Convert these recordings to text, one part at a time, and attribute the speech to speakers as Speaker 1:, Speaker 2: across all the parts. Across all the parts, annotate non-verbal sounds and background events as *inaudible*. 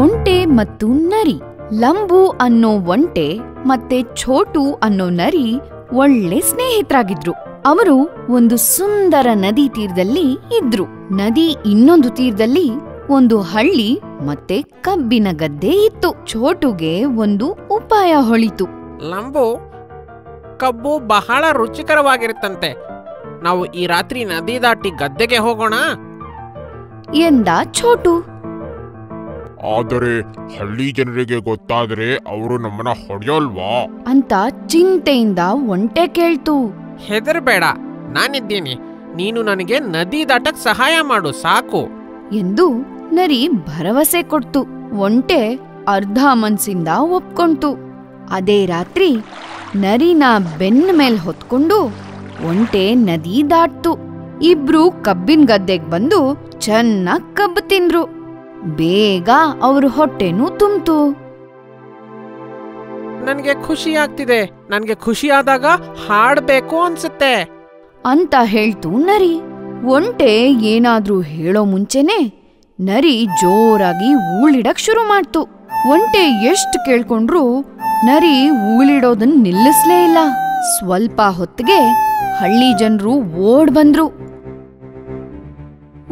Speaker 1: ಒಂಟೆ ಮತ್ತು ನರಿ. ಲಂಬು ಅನ್ನೋ ಒಂಟೆ ಮತ್ತೆ ಛೋಟು ಅನ್ನೋ ನರಿ ಒಳ್ಳೆ ಸ್ನೇಹಿತರಾಗಿದ್ರು. ಅವರು ಒಂದು ಸುಂದರ ನದಿ ತೀರದಲ್ಲಿ ಇದ್ರು. ನದಿ ಇನ್ನೊಂದು ತೀರದಲ್ಲಿ ಒಂದು ಹಳ್ಳಿ ಮತ್ತೆ ಕಬ್ಬಿನ ಗದ್ದೆ ಇತ್ತು. ಛೋಟುಗೆ ಒಂದು ಉಪಾಯ ಹೊಳಿತು.
Speaker 2: ಲಂಬು ಕಬ್ಬು ಬಹಳ ರುಚಿಕರವಾಗಿರುತ್ತಂತೆ. ನಾವು ಈ ರಾತ್ರಿ ನದಿ ದಾಟಿ ಗದ್ದೆಗೆ ಹೋಗೋಣ?
Speaker 1: ಎಂದ ಛೋಟು.
Speaker 3: ಆದರೆ ಹಳ್ಳಿ ಜನರಿಗೆ ಗೊತ್ತಾದ್ರೆ ಅವರು ನಮ್ಮನ್ನ ಹೊಡೆಯೋಲ್ವಾ?
Speaker 1: ಅಂತ ಚಿಂತೆಯಿಂದ ಒಂಟೆ ಕೇಳ್ತು.
Speaker 2: ಹೆದರ್ಬೇಡ ನಾನಿದ್ದೀನಿ. ನೀನು ನನಗೆ ನದಿ ದಾಟಕ್ ಸಹಾಯ ಮಾಡು ಸಾಕು.
Speaker 1: ಎಂದು ನರಿ ಭರವಸೆ ಕೊಡ್ತು. ಒಂಟೆ ಅರ್ಧ ಮನ್ಸಿಂದ ಒಪ್ಕೊಂತು ಅದೇ ರಾತ್ರಿ ನರಿನ ಬೆನ್ನ ಮೇಲ್ ಹೊತ್ಕೊಂಡು ಒಂಟೆ ನದಿ ದಾಟ್ತು. ಇಬ್ರು ಕಬ್ಬಿನ ಗದ್ದೆಗ್ ಬಂದು ಚೆನ್ನಾಗ್ ಕಬ್ಬು ತಿಂದ್ರು. ಬೇಗ ಅವ್ರ ಹೊಟ್ಟೆನೂ ತುಂಬ್ತು.
Speaker 2: ನನಗೆ ಖುಷಿ ಆಗ್ತಿದೆ. ನನಗೆ ಖುಷಿ ಆದಾಗ ಹಾಡಬೇಕು ಅನ್ಸುತ್ತೆ.
Speaker 1: ಅಂತ ಹೇಳ್ತು ನರಿ. ಒಂಟೆ ಏನಾದ್ರೂ ಹೇಳೋ ಮುಂಚೆನೆ ನರಿ ಜೋರಾಗಿ ಊಳಿಡಕ್ ಶುರು ಮಾಡ್ತು. ಒಂಟೆ ಎಷ್ಟ್ ಕೇಳ್ಕೊಂಡ್ರು ನರಿ ಊಳಿಡೋದನ್ ನಿಲ್ಲಿಸ್ಲೇ ಇಲ್ಲ. ಸ್ವಲ್ಪ ಹೊತ್ತಿಗೆ ಹಳ್ಳಿ ಜನರು ಓಡ್ ಬಂದ್ರು.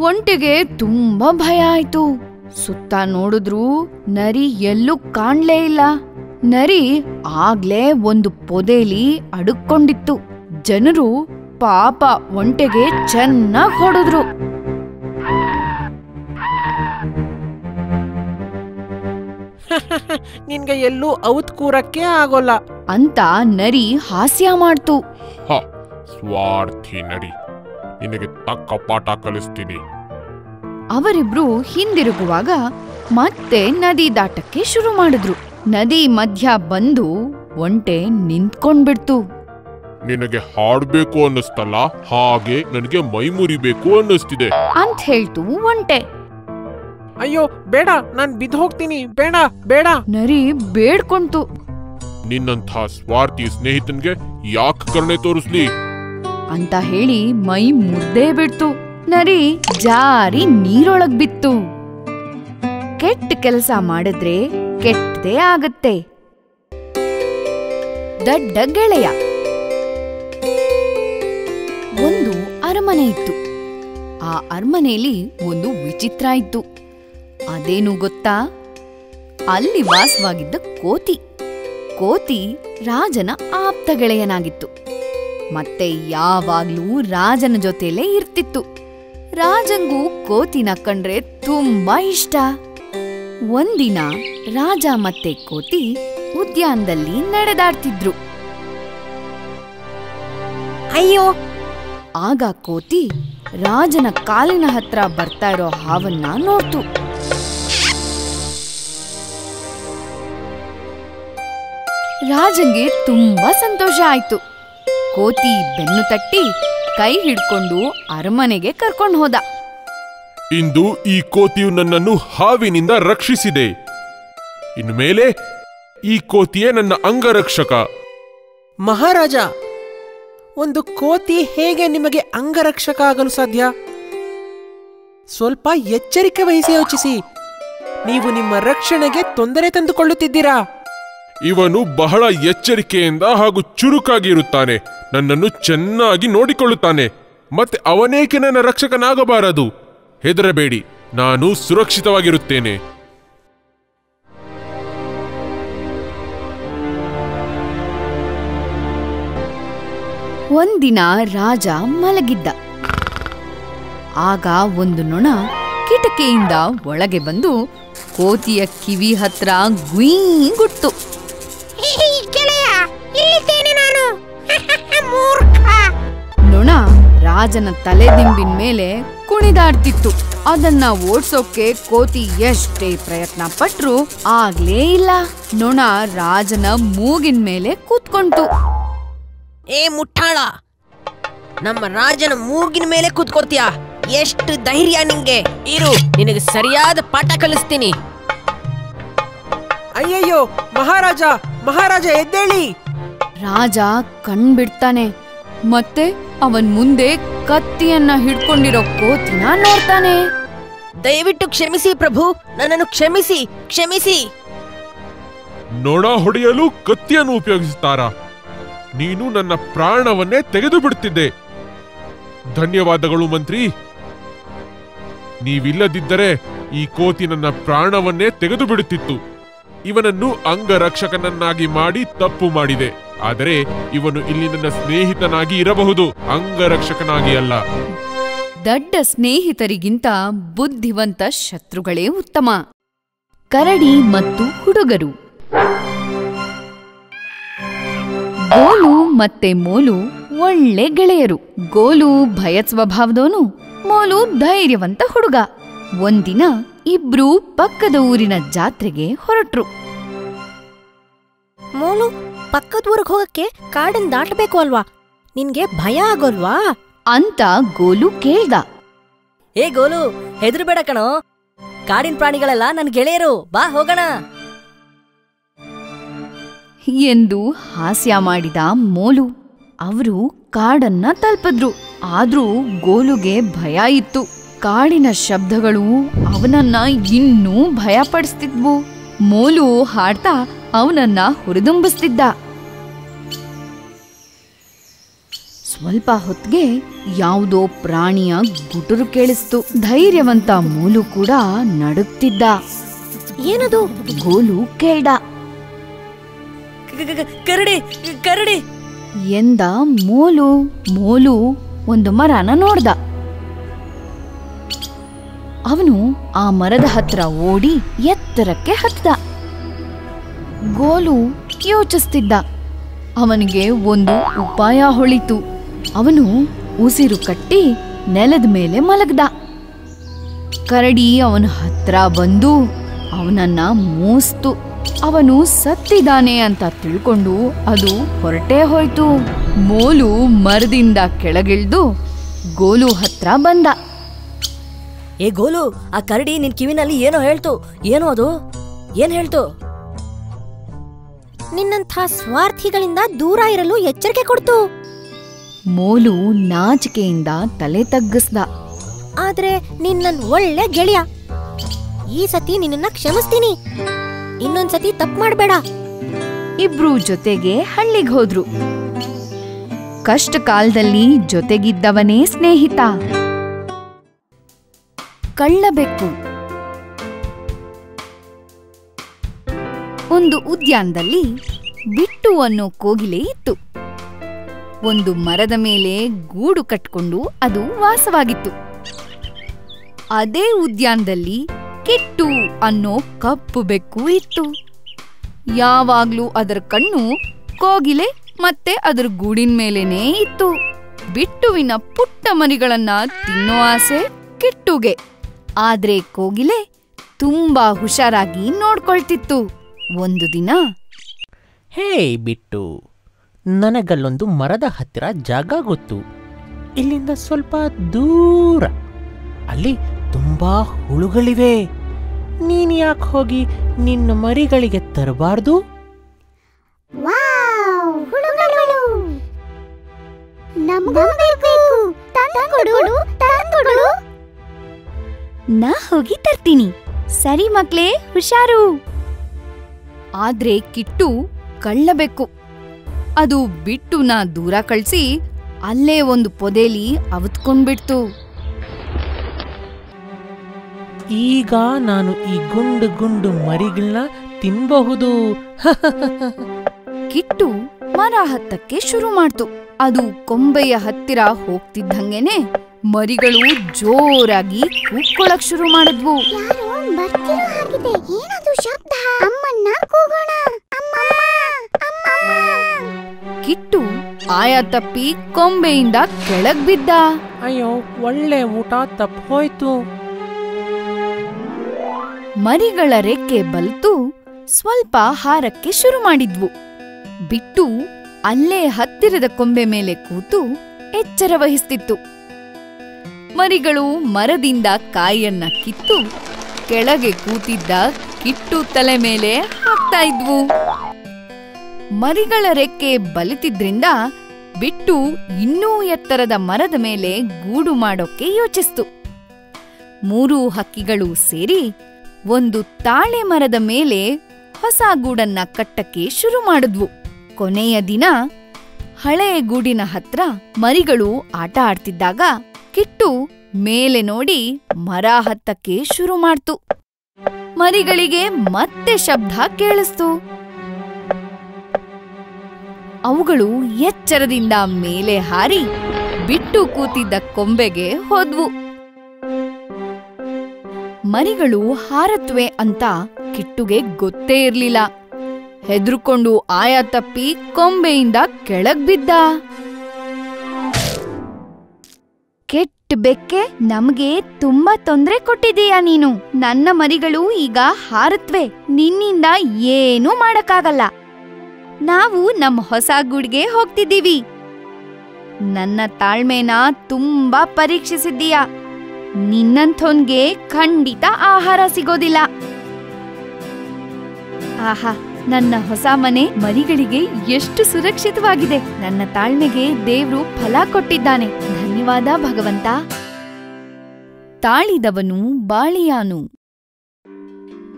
Speaker 1: ಒಂಟೆಗೆ ತುಂಬಾ ಭಯ ಆಯ್ತು. ಸುತ್ತ ನೋಡಿದ್ರು ನರಿ ಎಲ್ಲೂ ಕಾಣ್ಲೇ ಇಲ್ಲ. ನರಿ ಆಗ್ಲೇ ಒಂದು ಪೊದೆಲಿ ಅಡುಕೊಂಡಿತ್ತು. ಜನರು ಪಾಪ ಒಂಟೆಗೆ ಚೆನ್ನಾಗ್ ಹೊಡೆದ್ರು. *laughs*
Speaker 2: ನಿನ್ಗೆ ಎಲ್ಲೂ ಔತ್ ಕೂರಕ್ಕೆ ಆಗೋಲ್ಲ.
Speaker 1: ಅಂತ ನರಿ ಹಾಸ್ಯ ಮಾಡ್ತು.
Speaker 3: ಹ ಸ್ವಾರ್ಥಿ ನರಿ. ನಿನಗೆ ತಕ್ಕ ಪಾಠ ಕಲಿಸ್ತೀನಿ.
Speaker 1: ಅವರಿಬ್ರು ಹಿಂದಿರುಗುವಾಗ ಮತ್ತೆ ನದಿ ದಾಟಕ್ಕೆ ಶುರು ಮಾಡಿದ್ರು. ನದಿ ಮಧ್ಯ ಬಂದು ಒಂಟೆ ನಿಂತ್ಕೊಂಡ್ಬಿಡ್ತು.
Speaker 3: ನಿನಗೆ ಹಾಡ್ಬೇಕು ಅನ್ನಿಸ್ತಲ್ಲ? ಹಾಗೆ ನನಗೆ ಮೈ ಮುರಿಬೇಕು ಅನ್ನಿಸ್ತಿದೆ.
Speaker 1: ಅಂತ ಹೇಳ್ತು ಒಂಟೆ.
Speaker 2: ಅಯ್ಯೋ ಬೇಡ ನಾನ್ ಬಿದ್ದು ಹೋಗ್ತೀನಿ. ಬೇಡ ಬೇಡ.
Speaker 1: ನರಿ ಬೇಡ್ಕೊಂತು
Speaker 3: ನಿನ್ನಂಥ ಸ್ವಾರ್ಥಿ ಸ್ನೇಹಿತನ್ಗೆ ಯಾಕೆ ಕರುಣೆ ತೋರಿಸ್ಲಿ?
Speaker 1: ಅಂತ ಹೇಳಿ ಮೈ ಮುರ್ದೇ ಬಿಡ್ತು. ನರಿ ಜಾರಿ ನೀರೊಳಗ್ ಬಿತ್ತು. ಕೆಟ್ಟ ಕೆಲಸ ಮಾಡಿದ್ರೆ ಕೆಟ್ಟದೇ ಆಗತ್ತೆ. ದಡ್ಡ ಗೆಳೆಯ. ಒಂದು ಅರಮನೆ ಇತ್ತು. ಆ ಅರಮನೆಯಲ್ಲಿ ಒಂದು ವಿಚಿತ್ರ ಇತ್ತು. ಅದೇನು ಗೊತ್ತಾ? ಅಲ್ಲಿ ವಾಸವಾಗಿದ್ದ ಕೋತಿ. ಕೋತಿ ರಾಜನ ಆಪ್ತ ಗೆಳೆಯನಾಗಿತ್ತು. ಮತ್ತೆ ಯಾವಾಗ್ಲೂ ರಾಜನ ಜೊತೆಲೇ ಇರ್ತಿತ್ತು. ರಾಜಂಗೂ ಕೋತಿನ ಕಂಡ್ರೆ ತುಂಬಾ ಇಷ್ಟ. ಒಂದಿನ ರಾಜ ಮತ್ತೆ ಕೋತಿ ಉದ್ಯಾನದಲ್ಲಿ ನಡೆದಾಡ್ತಿದ್ರು.
Speaker 4: ಅಯ್ಯೋ!
Speaker 1: ಆಗ ಕೋತಿ ರಾಜನ ಕಾಲಿನ ಹತ್ರ ಬರ್ತಾ ಇರೋ ಹಾವನ್ನ ನೋಡ್ತು. ರಾಜಂಗೆ ತುಂಬಾ ಸಂತೋಷ ಆಯ್ತು. ಕೋತಿ ಬೆನ್ನು ತಟ್ಟಿ ಕೈ ಹಿಡ್ಕೊಂಡು ಅರಮನೆಗೆ ಕರ್ಕೊಂಡು ಹೋದ.
Speaker 3: ಇಂದು ಈ ಕೋತಿಯು ನನ್ನನ್ನು ಹಾವಿನಿಂದ ರಕ್ಷಿಸಿದೆ. ಇನ್ನು ಮೇಲೆ ಈ ಕೋತಿಯೇ ನನ್ನ ಅಂಗರಕ್ಷಕ.
Speaker 2: ಮಹಾರಾಜ ಒಂದು ಕೋತಿ ಹೇಗೆ ನಿಮಗೆ ಅಂಗರಕ್ಷಕ ಆಗಲು ಸಾಧ್ಯ? ಸ್ವಲ್ಪ ಎಚ್ಚರಿಕೆ ವಹಿಸಿ ಯೋಚಿಸಿ. ನೀವು ನಿಮ್ಮ ರಕ್ಷಣೆಗೆ ತೊಂದರೆ ತಂದುಕೊಳ್ಳುತ್ತಿದ್ದೀರಾ?
Speaker 3: ಇವನು ಬಹಳ ಎಚ್ಚರಿಕೆಯಿಂದ ಹಾಗೂ ಚುರುಕಾಗಿ ಇರುತ್ತಾನೆ. ನನ್ನನ್ನು ಚೆನ್ನಾಗಿ ನೋಡಿಕೊಳ್ಳುತ್ತಾನೆ. ಮತ್ತೆ ಅವನೇಕೆ ನನ್ನ ರಕ್ಷಕನಾಗಬಾರದು? ಹೆದರಬೇಡಿ. ನಾನು ಸುರಕ್ಷಿತವಾಗಿರುತ್ತೇನೆ.
Speaker 1: ಒಂದಿನ ರಾಜ ಮಲಗಿದ್ದ. ಆಗ ಒಂದು ನೊಣ ಕಿಟಕಿಯಿಂದ ಒಳಗೆ ಬಂದು ಕೋತಿಯ ಕಿವಿ ಹತ್ರ ಗುಯ್ ಗುಟ್ಟು
Speaker 4: ಗೆಳೆಯ ಇಲ್ಲಿದ್ದೇನೆ ನಾನು. ಮೂರ್ಖ.
Speaker 1: ನೊಣ ರಾಜನ ತಲೆದಿಂಬಿನ ಮೇಲೆ ಕುಣಿದಾಡ್ತಿತ್ತು. ಅದನ್ನ ಓಡ್ಸೋಕೆ ಕೋತಿ ಎಷ್ಟೇ ಪ್ರಯತ್ನ ಪಟ್ರು ಆಗ್ಲೇ ಇಲ್ಲ. ನೊಣ ರಾಜನ ಮೂಗಿನ ಮೇಲೆ ಕೂತ್ಕೊಂತು
Speaker 4: ಏ ಮುಟ್ಟಾಳ ನಮ್ಮ ರಾಜನ ಮೂಗಿನ ಮೇಲೆ ಕೂತ್ಕೋತೀಯ ಎಷ್ಟು ಧೈರ್ಯ ನಿಂಗೆ. ಇರು ನಿನಗೆ ಸರಿಯಾದ ಪಾಠ ಕಲಿಸ್ತೀನಿ.
Speaker 2: ಅಯ್ಯಯ್ಯೋ ಮಹಾರಾಜ ಮಹಾರಾಜ ಎದ್ದೇಳಿ.
Speaker 1: ರಾಜ ಕಣ್ಬಿಡ್ತಾನೆ ಮತ್ತೆ ಅವನ್ ಮುಂದೆ ಕತ್ತಿಯನ್ನ ಹಿಡ್ಕೊಂಡಿರೋ ಕೋತಿನ ನೋಡ್ತಾನೆ.
Speaker 4: ದಯವಿಟ್ಟು ಕ್ಷಮಿಸಿ ಪ್ರಭು ನನ್ನನ್ನು ಕ್ಷಮಿಸಿ ಕ್ಷಮಿಸಿ.
Speaker 3: ನೊಣ ಹೊಡೆಯಲು ಕತ್ತಿಯನ್ನು ಉಪಯೋಗಿಸುತ್ತಾರ ನೀನು ನನ್ನ ಪ್ರಾಣವನ್ನೇ ತೆಗೆದು ಬಿಡುತ್ತಿದ್ದೆ ಧನ್ಯವಾದಗಳು ಮಂತ್ರಿ. ನೀವಿಲ್ಲದಿದ್ದರೆ ಈ ಕೋತಿ ನನ್ನ ಪ್ರಾಣವನ್ನೇ ತೆಗೆದು ಬಿಡುತ್ತಿತ್ತು ಇವನನ್ನು ಅಂಗರಕ್ಷಕನನ್ನಾಗಿ ಮಾಡಿ ತಪ್ಪು ಮಾಡಿದೆ. ಆದರೆ ಇವನು ಇಲ್ಲಿ ನನ್ನ ಸ್ನೇಹಿತನಾಗಿ ಇರಬಹುದು. ಅಂಗರಕ್ಷಕನಾಗಿ ಅಲ್ಲ.
Speaker 1: ದಡ್ಡ ಸ್ನೇಹಿತರಿಗಿಂತ ಬುದ್ಧಿವಂತ ಶತ್ರುಗಳೇ ಉತ್ತಮ. ಕರಡಿ ಮತ್ತು ಹುಡುಗರು. ಗೋಲು ಮತ್ತೆ ಮೋಲು ಒಳ್ಳೆ ಗೆಳೆಯರು. ಗೋಲು ಭಯ ಸ್ವಭಾವದವನು ಮೋಲು ಧೈರ್ಯವಂತ ಹುಡುಗ. ಒಂದಿನ ಇಬ್ರು ಪಕ್ಕದ ಊರಿನ ಜಾತ್ರೆಗೆ ಹೊರಟ್ರು.
Speaker 5: ಮೋಲು ಪಕ್ಕದ ಊರಿಗೆ ಹೋಗಕ್ಕೆ ಕಾಡನ್ ದಾಟಬೇಕು ಅಲ್ವಾ? ನಿನ್ಗೆ ಭಯ ಆಗೋಲ್ವಾ?
Speaker 1: ಅಂತ ಗೋಲು ಕೇಳ್ದ.
Speaker 5: ಏ ಗೋಲು ಹೆದರ್ಬೇಡ ಕಣೋ. ಕಾಡಿನ ಪ್ರಾಣಿಗಳೆಲ್ಲ ನನ್ ಗೆಳೆಯರು ಬಾ ಹೋಗೋಣ.
Speaker 1: ಎಂದು ಹಾಸ್ಯ ಮಾಡಿದ ಮೋಲು ಅವರು ಕಾಡನ್ನ ತಲುಪಿದ್ರು. ಆದ್ರೂ ಗೋಲುಗೆ ಭಯ ಇತ್ತು. ಕಾಡಿನ ಶಬ್ದಗಳು ಅವನನ್ನ ಇನ್ನೂ ಭಯಪಡಿಸ್ತಿದ್ವು. ಮೋಲು ಹಾಡ್ತಾ ಅವನನ್ನ ಹುರಿದುಂಬಿಸ್ತಿದ್ದ. ಸ್ವಲ್ಪ ಹೊತ್ತಿಗೆ ಯಾವುದೋ ಪ್ರಾಣಿಯ ಗುಟುರು ಕೇಳಿಸ್ತು. ಧೈರ್ಯವಂತ ಮೋಲು ಕೂಡ ನಡುತ್ತಿದ್ದ
Speaker 5: ಏನದು?
Speaker 1: ಗೋಲು ಕೇಳ್ದ.
Speaker 5: ಕರಡಿ ಕರಡಿ.
Speaker 1: ಎಂದ ಮೋಲು ಮೋಲು ಒಂದು ಮರನ ನೋಡ್ದ. ಅವನು ಆ ಮರದ ಹತ್ರ ಓಡಿ ಎತ್ತರಕ್ಕೆ ಹತ್ತಿದ ಗೋಲು ಯೋಚಿಸ್ತಿದ್ದ. ಅವನಿಗೆ ಒಂದು ಉಪಾಯ ಹೊಳಿತು. ಅವನು ಉಸಿರು ಕಟ್ಟಿ ನೆಲದ ಮೇಲೆ ಮಲಗ್ದ. ಕರಡಿ ಅವನ ಹತ್ರ ಬಂದು ಅವನನ್ನ ಮೂಸ್ತು. ಅವನು ಸತ್ತಿದ್ದಾನೆ ಅಂತ ತಿಳ್ಕೊಂಡು ಅದು ಹೊರಟೇ ಹೋಯ್ತು. ಮೋಲು ಮರದಿಂದ ಕೆಳಗಿಳ್ದು ಗೋಲು ಹತ್ರ ಬಂದ.
Speaker 5: ಏ ಗೋಲು ಆ ಕರಡಿ ನಿನ್ ಕಿವಿನಲ್ಲಿ ಏನೋ ಹೇಳ್ತು. ಏನೋ ಅದು? ಏನ್ ಹೇಳ್ತು? ನಿನ್ನಂಥ ಸ್ವಾರ್ಥಿಗಳಿಂದ ದೂರ ಇರಲು ಎಚ್ಚರಿಕೆ ಕೊಡ್ತು.
Speaker 1: ಮೋಲು ನಾಚಿಕೆಯಿಂದ ತಲೆ ತಗ್ಗಿಸ್ದ.
Speaker 5: ಆದ್ರೆ ನಿನ್ನ ಒಳ್ಳೆ ಗೆಳೆಯ. ಈ ಸತಿ ನಿನ್ನನ್ನ ಕ್ಷಮಿಸ್ತೀನಿ. ಇನ್ನೊಂದ್ಸತಿ ತಪ್ಪು ಮಾಡಬೇಡ.
Speaker 1: ಇಬ್ರು ಜೊತೆಗೆ ಹಳ್ಳಿಗ್ ಹೋದ್ರು. ಕಷ್ಟ ಕಾಲದಲ್ಲಿ ಜೊತೆಗಿದ್ದವನೇ ಸ್ನೇಹಿತ. ಕಳ್ಳಬೆಕ್ಕು ಒಂದು ಉದ್ಯಾನದಲ್ಲಿ ಬಿಟ್ಟು ಅನ್ನೋ ಕೋಗಿಲೆ ಇತ್ತು. ಒಂದು ಮರದ ಮೇಲೆ ಗೂಡು ಕಟ್ಕೊಂಡು ಅದು ವಾಸವಾಗಿತ್ತು. ಅದೇ ಉದ್ಯಾನದಲ್ಲಿ ಕಿಟ್ಟು ಅನ್ನೋ ಕಪ್ಪು ಬೆಕ್ಕು ಇತ್ತು. ಯಾವಾಗ್ಲೂ ಅದರ ಕಣ್ಣು ಕೋಗಿಲೆ ಮತ್ತೆ ಅದರ ಗೂಡಿನ ಮೇಲೇನೇ ಇತ್ತು. ಬಿಟ್ಟುವಿನ ಪುಟ್ಟ ಮರಿಗಳನ್ನ ತಿನ್ನೋ ಆಸೆ ಕಿಟ್ಟುಗೆ. ಆದ್ರೆ ಕೋಗಿಲೆ ತುಂಬಾ ಹುಷಾರಾಗಿ ನೋಡ್ಕೊಳ್ತಿತ್ತು. ಒಂದು ದಿನ
Speaker 6: ಹೇ ಬಿಟ್ಟು ನನಗಲ್ಲೊಂದು ಮರದ ಹತ್ತಿರ ಜಾಗ ಗೊತ್ತು. ಇಲ್ಲಿಂದ ಸ್ವಲ್ಪ ದೂರ. ಅಲ್ಲಿ ತುಂಬಾ ಹುಳುಗಳಿವೆ. ನೀನ್ ಯಾಕೆ ಹೋಗಿ ನಿನ್ನ ಮರಿಗಳಿಗೆ ತರಬಾರ್ದು?
Speaker 7: ಹುಳುಗಳು.
Speaker 1: ನಾ ಹೋಗಿ ತರ್ತೀನಿ. ಸರಿ ಮಕ್ಳೇ ಹುಷಾರು. ಆದ್ರೆ ಕಿಟ್ಟು ಕಳ್ಳಬೇಕು. ಅದು ಬಿಟ್ಟುನ ದೂರ ಕಳ್ಸಿ ಅಲ್ಲೇ ಒಂದು ಪೊದೆಲಿ ಅವತ್ಕೊಂಡ್ಬಿಡ್ತು.
Speaker 6: ಈಗ ನಾನು ಈ ಗುಂಡು ಗುಂಡು ಮರಿಗಳನ್ನ ತಿನ್ಬಹುದು. *laughs*
Speaker 1: ಕಿಟ್ಟು ಮರ ಹತ್ತಕ್ಕೆ ಶುರು ಮಾಡ್ತು. ಅದು ಕೊಂಬೆಯ ಹತ್ತಿರ ಹೋಗ್ತಿದ್ದಂಗೆನೆ ಮರಿಗಳು ಜೋರಾಗಿ ಕೂಕ್ಕೊಳಕ್ ಶುರು ಮಾಡಿದ್ವು. ಕಿಟ್ಟು ಆಯ ತಪ್ಪಿ ಕೊಂಬೆಯಿಂದ ಕೆಳಗ್ ಬಿದ್ದ.
Speaker 6: ಅಯ್ಯೋ ಒಳ್ಳೆ ಊಟ ತಪ್ಪೋಯ್ತು
Speaker 1: ಮರಿಗಳ ರೆಕ್ಕೆ ಬಲ್ತು ಸ್ವಲ್ಪ ಹಾರಕ್ಕೆ ಶುರು ಮಾಡಿದ್ವು. ಬಿಟ್ಟು ಅಲ್ಲೇ ಹತ್ತಿರದ ಕೊಂಬೆ ಮೇಲೆ ಕೂತು ಎಚ್ಚರ ವಹಿಸ್ತಿತ್ತು. ಮರಿಗಳು ಮರದಿಂದ ಕಾಯನ್ನ ಕಿತ್ತು ಕೆಳಗೆ ಕೂತಿದ್ದ ಕಿಟ್ಟು ತಲೆ ಮೇಲೆ ಹಾಕ್ತಾ ಇದ್ವು. ಮರಿಗಳ ರೆಕ್ಕೆ ಬಲಿತಿದ್ರಿಂದ ಬಿಟ್ಟು ಇನ್ನೂ ಎತ್ತರದ ಮರದ ಮೇಲೆ ಗೂಡು ಮಾಡೋಕೆ ಯೋಚಿಸ್ತು. ಮೂರೂ ಹಕ್ಕಿಗಳು ಸೇರಿ ಒಂದು ತಾಳೆ ಮರದ ಮೇಲೆ ಹೊಸ ಗೂಡನ್ನ ಕಟ್ಟಕ್ಕೆ ಶುರು ಮಾಡಿದ್ವು. ಕೊನೆಯ ದಿನ ಹಳೆಯ ಗೂಡಿನ ಹತ್ರ ಮರಿಗಳು ಆಟ ಆಡ್ತಿದ್ದಾಗ ಕಿಟ್ಟು ಮೇಲೆ ನೋಡಿ ಮರ ಹತ್ತಕ್ಕೆ ಶುರು ಮಾಡ್ತು. ಮರಿಗಳಿಗೆ ಮತ್ತೆ ಶಬ್ದ ಕೇಳಿಸ್ತು. ಅವುಗಳು ಎಚ್ಚರದಿಂದ ಮೇಲೆ ಹಾರಿ ಬಿಟ್ಟು ಕೂತಿದ್ದ ಕೊಂಬೆಗೆ ಹೋದ್ವು. ಮರಿಗಳು ಹಾರತ್ವೆ ಅಂತ ಕಿಟ್ಟುಗೆ ಗೊತ್ತೇ ಇರ್ಲಿಲ್ಲ. ಹೆದ್ರುಕೊಂಡು ಆಯ ತಪ್ಪಿ ಕೊಂಬೆಯಿಂದ ಕೆಳಗ್ ಬಿದ್ದ. ಕೆಟ್ಟ ಬೆಕ್ಕೆ ನಮ್ಗೆ ತುಂಬಾ ತೊಂದ್ರೆ ಕೊಟ್ಟಿದೀಯ ನೀನು? ನನ್ನ ಮರಿಗಳು ಈಗ ಹಾರತ್ವೆ. ನಿನ್ನಿಂದ ಏನೂ ಮಾಡಕ್ಕಾಗಲ್ಲ. ನಾವು ನಮ್ ಹೊಸ ಗುಡ್ಗೆ ಹೋಗ್ತಿದ್ದೀವಿ. ನನ್ನ ತಾಳ್ಮೆನ ತುಂಬಾ ಪರೀಕ್ಷಿಸಿದ್ದೀಯ. ನಿನ್ನಂಥೋನ್ಗೆ ಖಂಡಿತ ಆಹಾರ ಸಿಗೋದಿಲ್ಲ. ಆಹಾ. ನನ್ನ ಹೊಸ ಮನೆ ಮರಿಗಳಿಗೆ ಎಷ್ಟು ಸುರಕ್ಷಿತವಾಗಿದೆ. ನನ್ನ ತಾಳ್ಮೆಗೆ ದೇವ್ರು ಫಲ ಕೊಟ್ಟಿದ್ದಾನೆ. ಧನ್ಯವಾದ ಭಗವಂತ. ತಾಳಿದವನು ಬಾಳಿಯಾನು.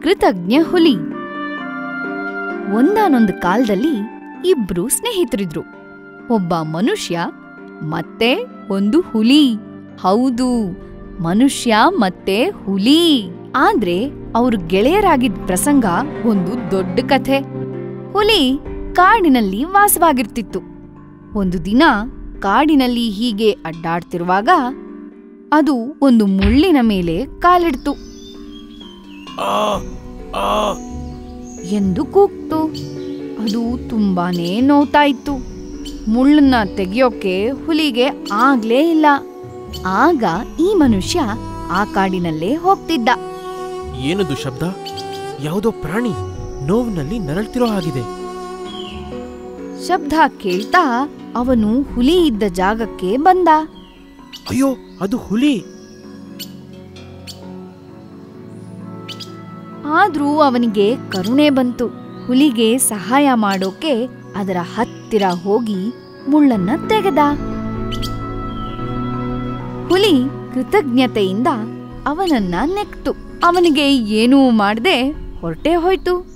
Speaker 1: ಕೃತಜ್ಞ ಹುಲಿ. ಒಂದಾನೊಂದು ಕಾಲದಲ್ಲಿ ಇಬ್ರು ಸ್ನೇಹಿತರಿದ್ರು. ಒಬ್ಬ ಮನುಷ್ಯ, ಮತ್ತೆ ಒಂದು ಹುಲಿ. ಹೌದು, ಮನುಷ್ಯ ಮತ್ತೆ ಹುಲಿ. ಆದ್ರೆ ಅವ್ರು ಗೆಳೆಯರಾಗಿದ್ದ ಪ್ರಸಂಗ ಒಂದು ದೊಡ್ಡ ಕಥೆ. ಹುಲಿ ಕಾಡಿನಲ್ಲಿ ವಾಸವಾಗಿರ್ತಿತ್ತು. ಒಂದು ದಿನ ಕಾಡಿನಲ್ಲಿ ಹೀಗೆ ಅಡ್ಡಾಡ್ತಿರುವಾಗ ಅದು ಒಂದು ಮುಳ್ಳಿನ ಮೇಲೆ ಕಾಲಿಡ್ತು. ಎಂದು ಕೂಗ್ತು. ಅದು ತುಂಬಾನೇ ನೋವ್ತಾ ಇತ್ತು ಮುಳ್ಳನ್ನ ತೆಗೆಯೋಕೆ ಹುಲಿಗೆ ಆಗ್ಲೇ ಇಲ್ಲ. ಆಗ ಈ ಮನುಷ್ಯ ಆ ಕಾಡಿನಲ್ಲೇ ಹೋಗ್ತಿದ್ದ.
Speaker 6: ಏನದು ಶಬ್ದ ಯಾವುದೋ ಪ್ರಾಣಿ ನೋವಿನಲ್ಲಿ ನರಳ್ತಿರೋ ಹಾಗಿದೆ.
Speaker 1: ಶಬ್ದ ಕೇಳ್ತಾ ಅವನು ಹುಲಿ ಇದ್ದ ಜಾಗಕ್ಕೆ ಬಂದ.
Speaker 6: ಅಯ್ಯೋ ಅದು ಹುಲಿ.
Speaker 1: ಆದ್ರೂ ಅವನಿಗೆ ಕರುಣೆ ಬಂತು. ಹುಲಿಗೆ ಸಹಾಯ ಮಾಡೋಕೆ ಅದರ ಹತ್ತಿರ ಹೋಗಿ ಮುಳ್ಳನ್ನ ತೆಗೆದ. ಹುಲಿ ಕೃತಜ್ಞತೆಯಿಂದ ಅವನನ್ನ ನೆಕ್ತು. ಅವನಿಗೆ ಏನೂ ಮಾಡದೆ ಹೊರಟೇ ಹೋಯ್ತು.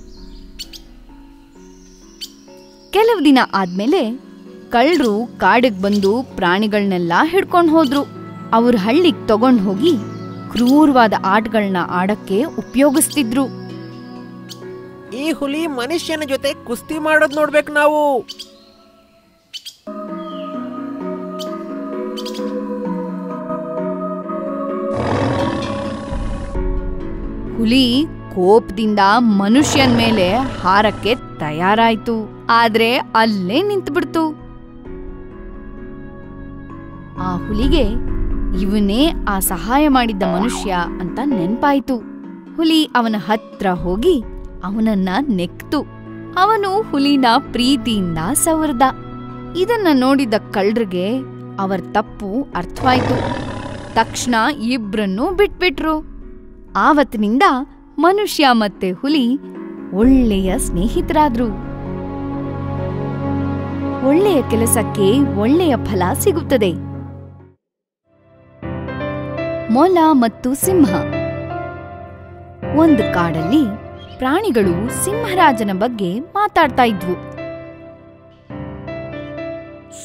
Speaker 1: ಕೆಲವು ದಿನ ಆದ್ಮೇಲೆ ಕಳ್ರು ಕಾಡಿಗೆ ಬಂದು ಪ್ರಾಣಿಗಳನ್ನೆಲ್ಲ ಹಿಡ್ಕೊಂಡು ಹೋದ್ರು. ಅವ್ರ ಹಳ್ಳಿಗೆ ತಗೊಂಡು ಹೋಗಿ ಕ್ರೂರವಾದ ಆಟಗಳನ್ನ ಆಡಕ್ಕೆ ಉಪಯೋಗಿಸ್ತಿದ್ರು.
Speaker 2: ಈ ಹುಲಿ ಮನುಷ್ಯನ ಜೊತೆ ಕುಸ್ತಿ ಮಾಡೋದ್ ನೋಡ್ಬೇಕು ನಾವು.
Speaker 1: ಹುಲಿ ಕೋಪದಿಂದ ಮನುಷ್ಯನ್ ಮೇಲೆ ಹಾರಕ್ಕೆ ತಯಾರಾಯ್ತು. ಆದ್ರೆ ಅಲ್ಲೇ ನಿಂತ್ಬಿಡ್ತು. ಆ ಹುಲಿಗೆ ಇವನೇ ಆ ಸಹಾಯ ಮಾಡಿದ್ದ ಮನುಷ್ಯ ಅಂತ ನೆನ್ಪಾಯ್ತು. ಹುಲಿ ಅವನ ಹತ್ರ ಹೋಗಿ ಅವನನ್ನ ನೆಕ್ತು. ಅವನು ಹುಲಿನ ಪ್ರೀತಿಯಿಂದ ಸವರ್ದ. ಇದನ್ನ ನೋಡಿದ ಕಳ್ರಿಗೆ ಅವರ ತಪ್ಪು ಅರ್ಥವಾಯ್ತು. ತಕ್ಷಣ ಇಬ್ರನ್ನೂ ಬಿಟ್ಬಿಟ್ರು. ಆವತ್ತಿನಿಂದ ಮನುಷ್ಯ ಮತ್ತೆ ಹುಲಿ ಒಳ್ಳೆಯ ಸ್ನೇಹಿತರಾದ್ರು. ಒಳ್ಳೆಯ ಕೆಲಸಕ್ಕೆ ಒಳ್ಳೆಯ ಫಲ ಸಿಗುತ್ತದೆ. ಮೊಲ ಮತ್ತು ಸಿಂಹ. ಒಂದು ಕಾಡಲ್ಲಿ ಪ್ರಾಣಿಗಳು ಸಿಂಹರಾಜನ ಬಗ್ಗೆ ಮಾತಾಡ್ತಾ ಇದ್ವು.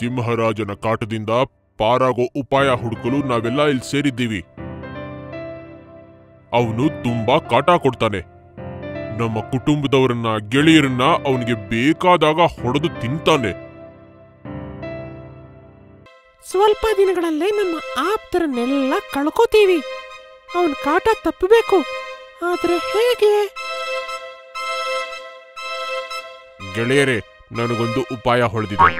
Speaker 3: ಸಿಂಹರಾಜನ ಕಾಟದಿಂದ ಪಾರಾಗೋ ಉಪಾಯ ಹುಡುಕಲು ನಾವೆಲ್ಲ ಇಲ್ಲಿ ಸೇರಿದ್ದೀವಿ. ಅವನು ತುಂಬಾ ಕಾಟ ಕೊಡ್ತಾನೆ. ನಮ್ಮ ಕುಟುಂಬದವರನ್ನ ಗೆಳೆಯರನ್ನ ಅವನಿಗೆ ಬೇಕಾದಾಗ ಹೊಡೆದು ತಿಂತಾನೆ.
Speaker 2: ಸ್ವಲ್ಪ ದಿನಗಳಲ್ಲೇ ನಮ್ಮ ಆಪ್ತರನ್ನೆಲ್ಲ ಕಳ್ಕೋತೀವಿ. ಅವನ್ ಕಾಟ ತಪ್ಪಬೇಕು. ಆದ್ರೆ ಹೇಗೆ?
Speaker 3: ಗೆಳೆಯರೇ ನನಗೊಂದು ಉಪಾಯ ಹೊಳೆದಿದೆ.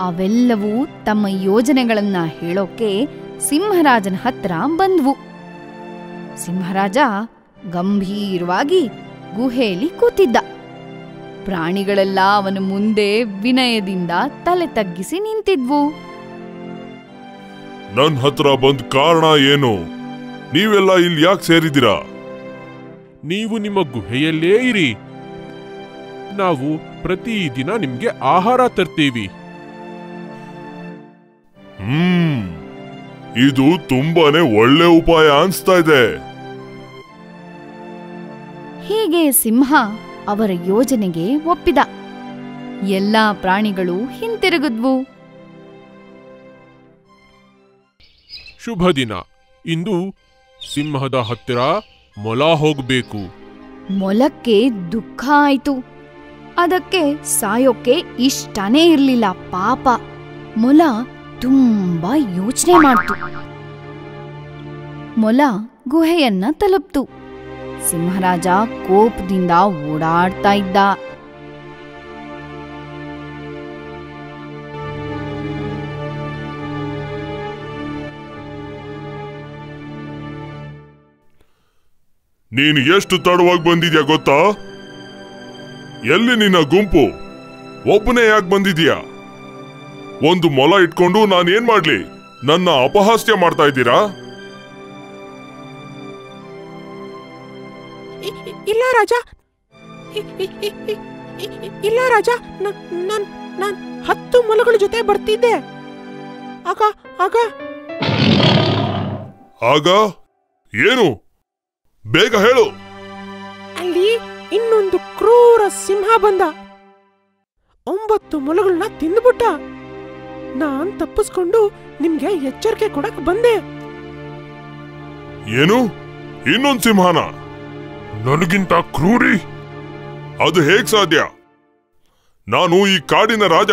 Speaker 1: ಅವೆಲ್ಲವೂ ತಮ್ಮ ಯೋಜನೆಗಳನ್ನ ಹೇಳೋಕೆ ಸಿಂಹರಾಜನ ಹತ್ರ ಬಂದ್ವು. ಸಿಂಹರಾಜ ಗಂಭೀರವಾಗಿ ಗುಹೆಯಲ್ಲಿ ಕೂತಿದ್ದ. ಪ್ರಾಣಿಗಳೆಲ್ಲ ಅವನ ಮುಂದೆ ವಿನಯದಿಂದ ತಲೆ ತಗ್ಗಿಸಿ ನಿಂತಿದ್ವು.
Speaker 8: ನನ್ ಹತ್ರ ಬಂದ ಕಾರಣ ಏನು? ನೀವೆಲ್ಲ ಇಲ್ಲಿ ಯಾಕೆ ಸೇರಿದಿರಾ
Speaker 3: ನೀವು ನಿಮ್ಮ ಗುಹೆಯಲ್ಲೇ ಇರಿ. ನಾವು ಪ್ರತಿದಿನ ನಿಮ್ಗೆ ಆಹಾರ ತರ್ತೀವಿ.
Speaker 8: ಹ್ಮ್. ಇದು ತುಂಬಾನೇ ಒಳ್ಳೆ ಉಪಾಯ ಅನ್ಸ್ತಾ ಇದೆ.
Speaker 1: ಹೀಗೆ ಸಿಂಹ ಅವರ ಯೋಜನೆಗೆ ಒಪ್ಪಿದ. ಎಲ್ಲಾ ಪ್ರಾಣಿಗಳು ಹಿಂತಿರುಗಿದ್ವು.
Speaker 3: ಶುಭ ದಿನ. ಇಂದು ಸಿಂಹದ ಹತ್ತಿರ ಮೊಲ ಹೋಗ್ಬೇಕು.
Speaker 1: ಮೊಲಕ್ಕೆ ದುಃಖ ಆಯ್ತು. ಅದಕ್ಕೆ ಸಾಯೋಕೆ ಇಷ್ಟನೇ ಇರ್ಲಿಲ್ಲ ಪಾಪ. ಮೊಲ ತುಂಬಾ ಯೋಚನೆ ಮಾಡ್ತು. ಮೊಲ ಗುಹೆಯನ್ನ ತಲುಪ್ತು. ಸಿಂಹರಾಜ ಕೋಪದಿಂದ ಓಡಾಡ್ತಾ ಇದ್ದ.
Speaker 8: ನೀನು ಎಷ್ಟು ತಡವಾಗಿ ಬಂದಿದ್ಯಾ ಗೊತ್ತಾ? ಎಲ್ಲಿ ನಿನ್ನ ಗುಂಪು? ಒಬ್ಬನೇ ಯಾಕೆ ಬಂದಿದ್ಯಾ? ಒಂದು ಮೊಲ ಇಟ್ಕೊಂಡು ನಾನು ಏನ್ ಮಾಡ್ಲಿ? ನನ್ನ ಅಪಹಾಸ್ಯ ಮಾಡ್ತಾ ಇದ್ದೀರಾ?
Speaker 2: ಇಲ್ಲ ರಾಜ. ಇಲ್ಲ ರಾಜ. ನಾನ್ ಹತ್ತು ಮೊಲಗಳ ಜೊತೆ ಬರ್ತಿದ್ದೆ. ಆಗ ಆಗ.
Speaker 8: ಆಗ? ಏನು? ಬೇಗ ಹೇಳು.
Speaker 2: ಅಲ್ಲಿ ಇನ್ನೊಂದು ಕ್ರೂರ ಸಿಂಹ ಬಂದ. ಒಂಬತ್ತು ಮೊಲಗಳನ್ನ ತಿಂದ್ಬಿಟ್ಟ. ನಾನ್ ತಪ್ಪಿಸ್ಕೊಂಡು ನಿಮ್ಗೆ ಎಚ್ಚರಿಕೆ ಕೊಡಕ್ ಬಂದೆ.
Speaker 8: ಏನು? ಇನ್ನೊಂದ್ ಸಿಂಹನ? ನನಗಿಂತ ಕ್ರೂರಿ? ಅದು ಹೇಗ್ ಸಾಧ್ಯ? ನಾನು ಈ ಕಾಡಿನ ರಾಜ.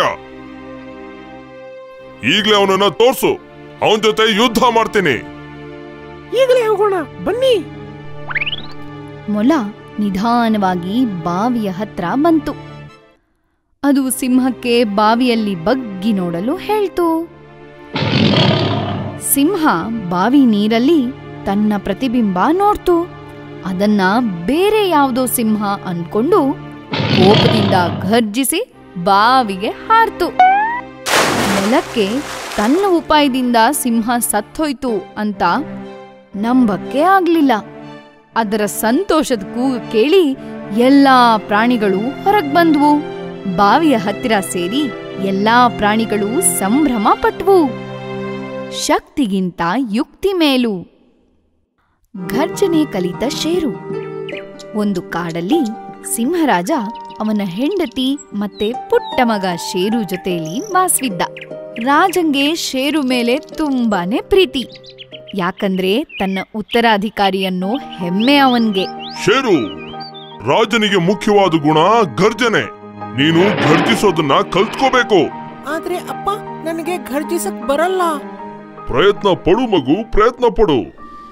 Speaker 8: ಈಗ್ಲೇ ಅವನನ್ನ ತೋರ್ಸು. ಅವನ ಜೊತೆ ಯುದ್ಧ ಮಾಡ್ತೀನಿ.
Speaker 2: ಈಗಲೇ ಹೋಗೋಣ ಬನ್ನಿ.
Speaker 1: ಮೊಲ ನಿಧಾನವಾಗಿ ಬಾವಿಯ ಹತ್ರ ಬಂತು. ಅದು ಸಿಂಹಕ್ಕೆ ಬಾವಿಯಲ್ಲಿ ಬಗ್ಗಿ ನೋಡಲು ಹೇಳ್ತು. ಸಿಂಹ ಬಾವಿ ನೀರಲ್ಲಿ ತನ್ನ ಪ್ರತಿಬಿಂಬ ನೋಡ್ತು. ಅದನ್ನ ಬೇರೆ ಯಾವುದೋ ಸಿಂಹ ಅನ್ಕೊಂಡು ಕೋಪದಿಂದ ಘರ್ಜಿಸಿ ಬಾವಿಗೆ ಹಾರ್ತು. ನೆಲಕ್ಕೆ ತನ್ನ ಉಪಾಯದಿಂದ ಸಿಂಹ ಸತ್ತೋಯ್ತು ಅಂತ ನಂಬಕ್ಕೆ ಆಗ್ಲಿಲ್ಲ. ಅದರ ಸಂತೋಷದ ಕೂಗು ಕೇಳಿ ಎಲ್ಲಾ ಪ್ರಾಣಿಗಳು ಹೊರಗೆ ಬಂದ್ವು. ಬಾವಿಯ ಹತ್ತಿರ ಸೇರಿ ಎಲ್ಲಾ ಪ್ರಾಣಿಗಳು ಸಂಭ್ರಮ ಪಟ್ವು ಶಕ್ತಿಗಿಂತ ಯುಕ್ತಿ ಮೇಲು. ಘರ್ಜನೆ ಕಲಿತ ಶೇರು. ಒಂದು ಕಾಡಲ್ಲಿ ಸಿಂಹರಾಜ ಅವನ ಹೆಂಡತಿ ಮತ್ತೆ ಪುಟ್ಟ ಮಗ ಶೇರು ಜೊತೆಯಲ್ಲಿ ವಾಸವಿದ್ದ ರಾಜಂಗೆ ಶೇರು ಮೇಲೆ ತುಂಬಾನೇ ಪ್ರೀತಿ. ಯಾಕಂದ್ರೆ ತನ್ನ ಉತ್ತರಾಧಿಕಾರಿಯನ್ನು ಹೆಮ್ಮೆ ಅವನ್ಗೆ.
Speaker 8: ಶೇರು, ರಾಜನಿಗೆ ಮುಖ್ಯವಾದ ಗುಣ ಗರ್ಜನೆ ನೀನು ಘರ್ಜಿಸೋದನ್ನ ಕಲ್ತ್ಕೋಬೇಕು.
Speaker 2: ಆದ್ರೆ ಅಪ್ಪ ನನಗೆ ಘರ್ಜಿಸಕ್ ಬರಲ್ಲ.
Speaker 8: ಪ್ರಯತ್ನ ಪಡು ಮಗು ಪ್ರಯತ್ನ ಪಡು.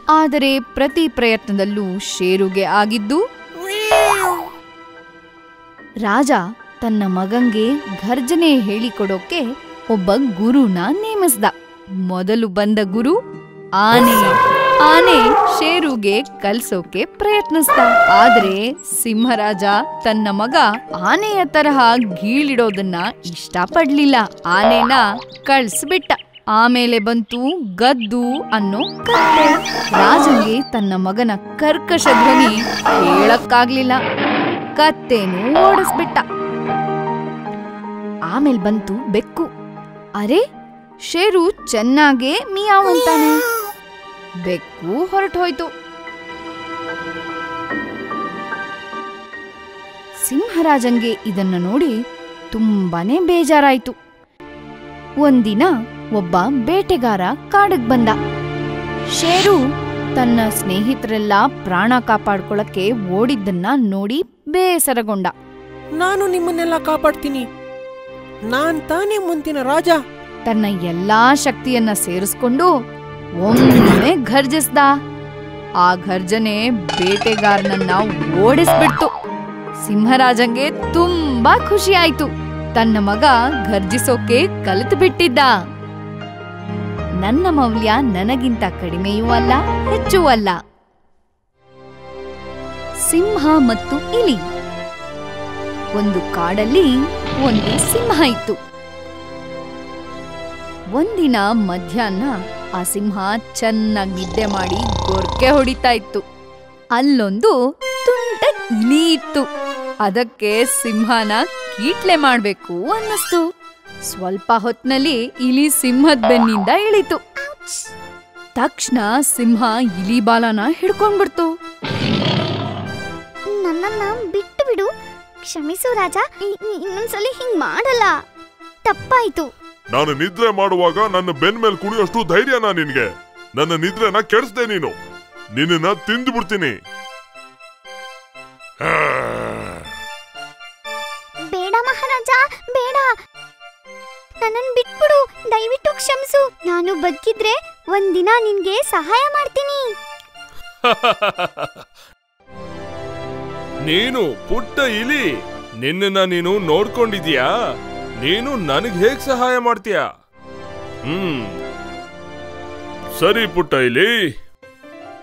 Speaker 1: ಆದರೆ ಪ್ರತಿ ಪ್ರಯತ್ನದಲ್ಲೂ ಶೇರುಗೆ ಆಗಿದ್ದು ರಾಜ ತನ್ನ ಮಗಂಗೆ ಘರ್ಜನೆ ಹೇಳಿಕೊಡೋಕೆ ಒಬ್ಬ ಗುರುನ ನೇಮಿಸ್ದ. ಮೊದಲು ಬಂದ ಗುರು ಆನೆ. ಆನೆ ಶೇರುಗೆ ಕಲ್ಸೋಕೆ ಪ್ರಯತ್ನಿಸ್ತ ಆದ್ರೆ ಸಿಂಹರಾಜ ತನ್ನ ಮಗ ಆನೆಯ ತರಹ ಗೀಳಿಡೋದನ್ನ ಇಷ್ಟಪಡ್ಲಿಲ್ಲ. ಆನೆನ ಕಳ್ಸ್ಬಿಟ್ಟ. ಆಮೇಲೆ ಬಂತು ಗದ್ದು ಅನ್ನೋ ಕತ್ತೆ ರಾಜಂಗೆ ತನ್ನ ಮಗನ ಕರ್ಕಶ ಧ್ವನಿ ಹೇಳಕ್ಕಾಗ್ಲಿಲ್ಲ. ಕತ್ತೇನು ಓಡಿಸ್ಬಿಟ್ಟ. ಆಮೇಲೆ ಬಂತು ಬೆಕ್ಕು. ಅರೆ, ಶೇರು ಚೆನ್ನಾಗೇ ಮಿಯಾವ್ ಅಂತಾನೆ. ಬೆಕ್ಕು ಹೊರಟೋಯ್ತು. ಸಿಂಹರಾಜಂಗೆ ಇದನ್ನ ನೋಡಿ ತುಂಬಾನೇ ಬೇಜಾರಾಯ್ತು. ಒಂದಿನ ಒಬ್ಬ ಬೇಟೆಗಾರ ಕಾಡಕ್ ಬಂದ. ಶೇರು ತನ್ನ ಸ್ನೇಹಿತರೆಲ್ಲ ಪ್ರಾಣ ಕಾಪಾಡ್ಕೊಳಕ್ಕೆ ಓಡಿದ್ದನ್ನ ನೋಡಿ ಬೇಸರಗೊಂಡ.
Speaker 2: ನಾನು ನಿಮ್ಮನ್ನೆಲ್ಲ ಕಾಪಾಡ್ತೀನಿ. ನಾನ್ ತಾನೇ ಮುಂದಿನ ರಾಜ.
Speaker 1: ತನ್ನ ಎಲ್ಲಾ ಶಕ್ತಿಯನ್ನ ಸೇರಿಸ್ಕೊಂಡು ಒಮ್ಮೆ ಘರ್ಜಿಸ್ದ. ಆ ಘರ್ಜನೆ ಬೇಟೆಗಾರನನ್ನ ಓಡಿಸ್ಬಿಡ್ತು. ಸಿಂಹರಾಜಂಗೆ ತುಂಬಾ ಖುಷಿ ಆಯ್ತು ತನ್ನ ಮಗ ಘರ್ಜಿಸೋಕೆ ಕಲಿತು ಬಿಟ್ಟಿದ್ದ ನನ್ನ ಮೌಲ್ಯ ನನಗಿಂತ ಕಡಿಮೆಯೂ ಅಲ್ಲ, ಹೆಚ್ಚೂ ಅಲ್ಲ. ಸಿಂಹ ಮತ್ತು ಇಲಿ. ಒಂದು ಕಾಡಲ್ಲಿ ಒಂದು ಸಿಂಹ ಇತ್ತು. ಒಂದಿನ ಮಧ್ಯಾಹ್ನ ಆ ಸಿಂಹ ಚೆನ್ನಾಗಿ ನಿದ್ದೆ ಮಾಡಿ ಗೊರ್ಕೆ ಹೊಡಿತಾ ಇತ್ತು. ಅಲ್ಲೊಂದು ತುಂಟ ಇಲಿ ಇತ್ತು ಅದಕ್ಕೆ ಸಿಂಹನ ಕೀಟ್ಲೆ ಮಾಡ್ಬೇಕು ಅನ್ನಿಸ್ತು. ಸ್ವಲ್ಪ ಹೊತ್ನಲ್ಲಿ ಇಲಿ ಸಿಂಹದ ಬೆನ್ನಿಂದ ಇಳಿತು. ತಕ್ಷಣ ಸಿಂಹ ಇಲಿ ಬಾಲನ ಹಿಡ್ಕೊಂಡ್ಬಿಡ್ತು.
Speaker 7: ನನ್ನನ್ನ ಬಿಟ್ಟು ಬಿಡು. ಕ್ಷಮಿಸು ರಾಜ ಇನ್ನೊಂದ್ಸಲಿ ಹಿಂಗ್ ಮಾಡಲ್ಲ. ತಪ್ಪಾಯ್ತು.
Speaker 8: ನಾನು ನಿದ್ರೆ ಮಾಡುವಾಗ ನನ್ನ ಬೆನ್ ಮೇಲೆ ಕುಣಿಯೋಷ್ಟು ಧೈರ್ಯನಾ ನಿನ್ಗೆ? ನನ್ನ ನಿದ್ರೆನ ಕೆಡಿಸ್ದೆ ನೀನು. ನಿನ್ನ ತಿಂದು ಬಿಡ್ತೀನಿ
Speaker 7: ಬೇಡ ಮಹಾರಾಜ ಬೇಡ. ನನ್ನನ್ ಬಿಟ್ಬಿಡು ದಯವಿಟ್ಟು ಕ್ಷಮಿಸು. ನಾನು ಬದುಕಿದ್ರೆ ಒಂದಿನ ನಿನ್ಗೆ ಸಹಾಯ ಮಾಡ್ತೀನಿ.
Speaker 9: ನೀನು ಪುಟ್ಟ ಇಲಿ ನಿನ್ನ ನೀನು ನೋಡ್ಕೊಂಡಿದ್ಯಾ? ನೀನು ನನಗೆ ಹೇಗ್ ಸಹಾಯ ಮಾಡ್ತೀಯ? ಹ್ಮ್. ಸರಿ ಪುಟ್ಟ ಇಲ್ಲಿ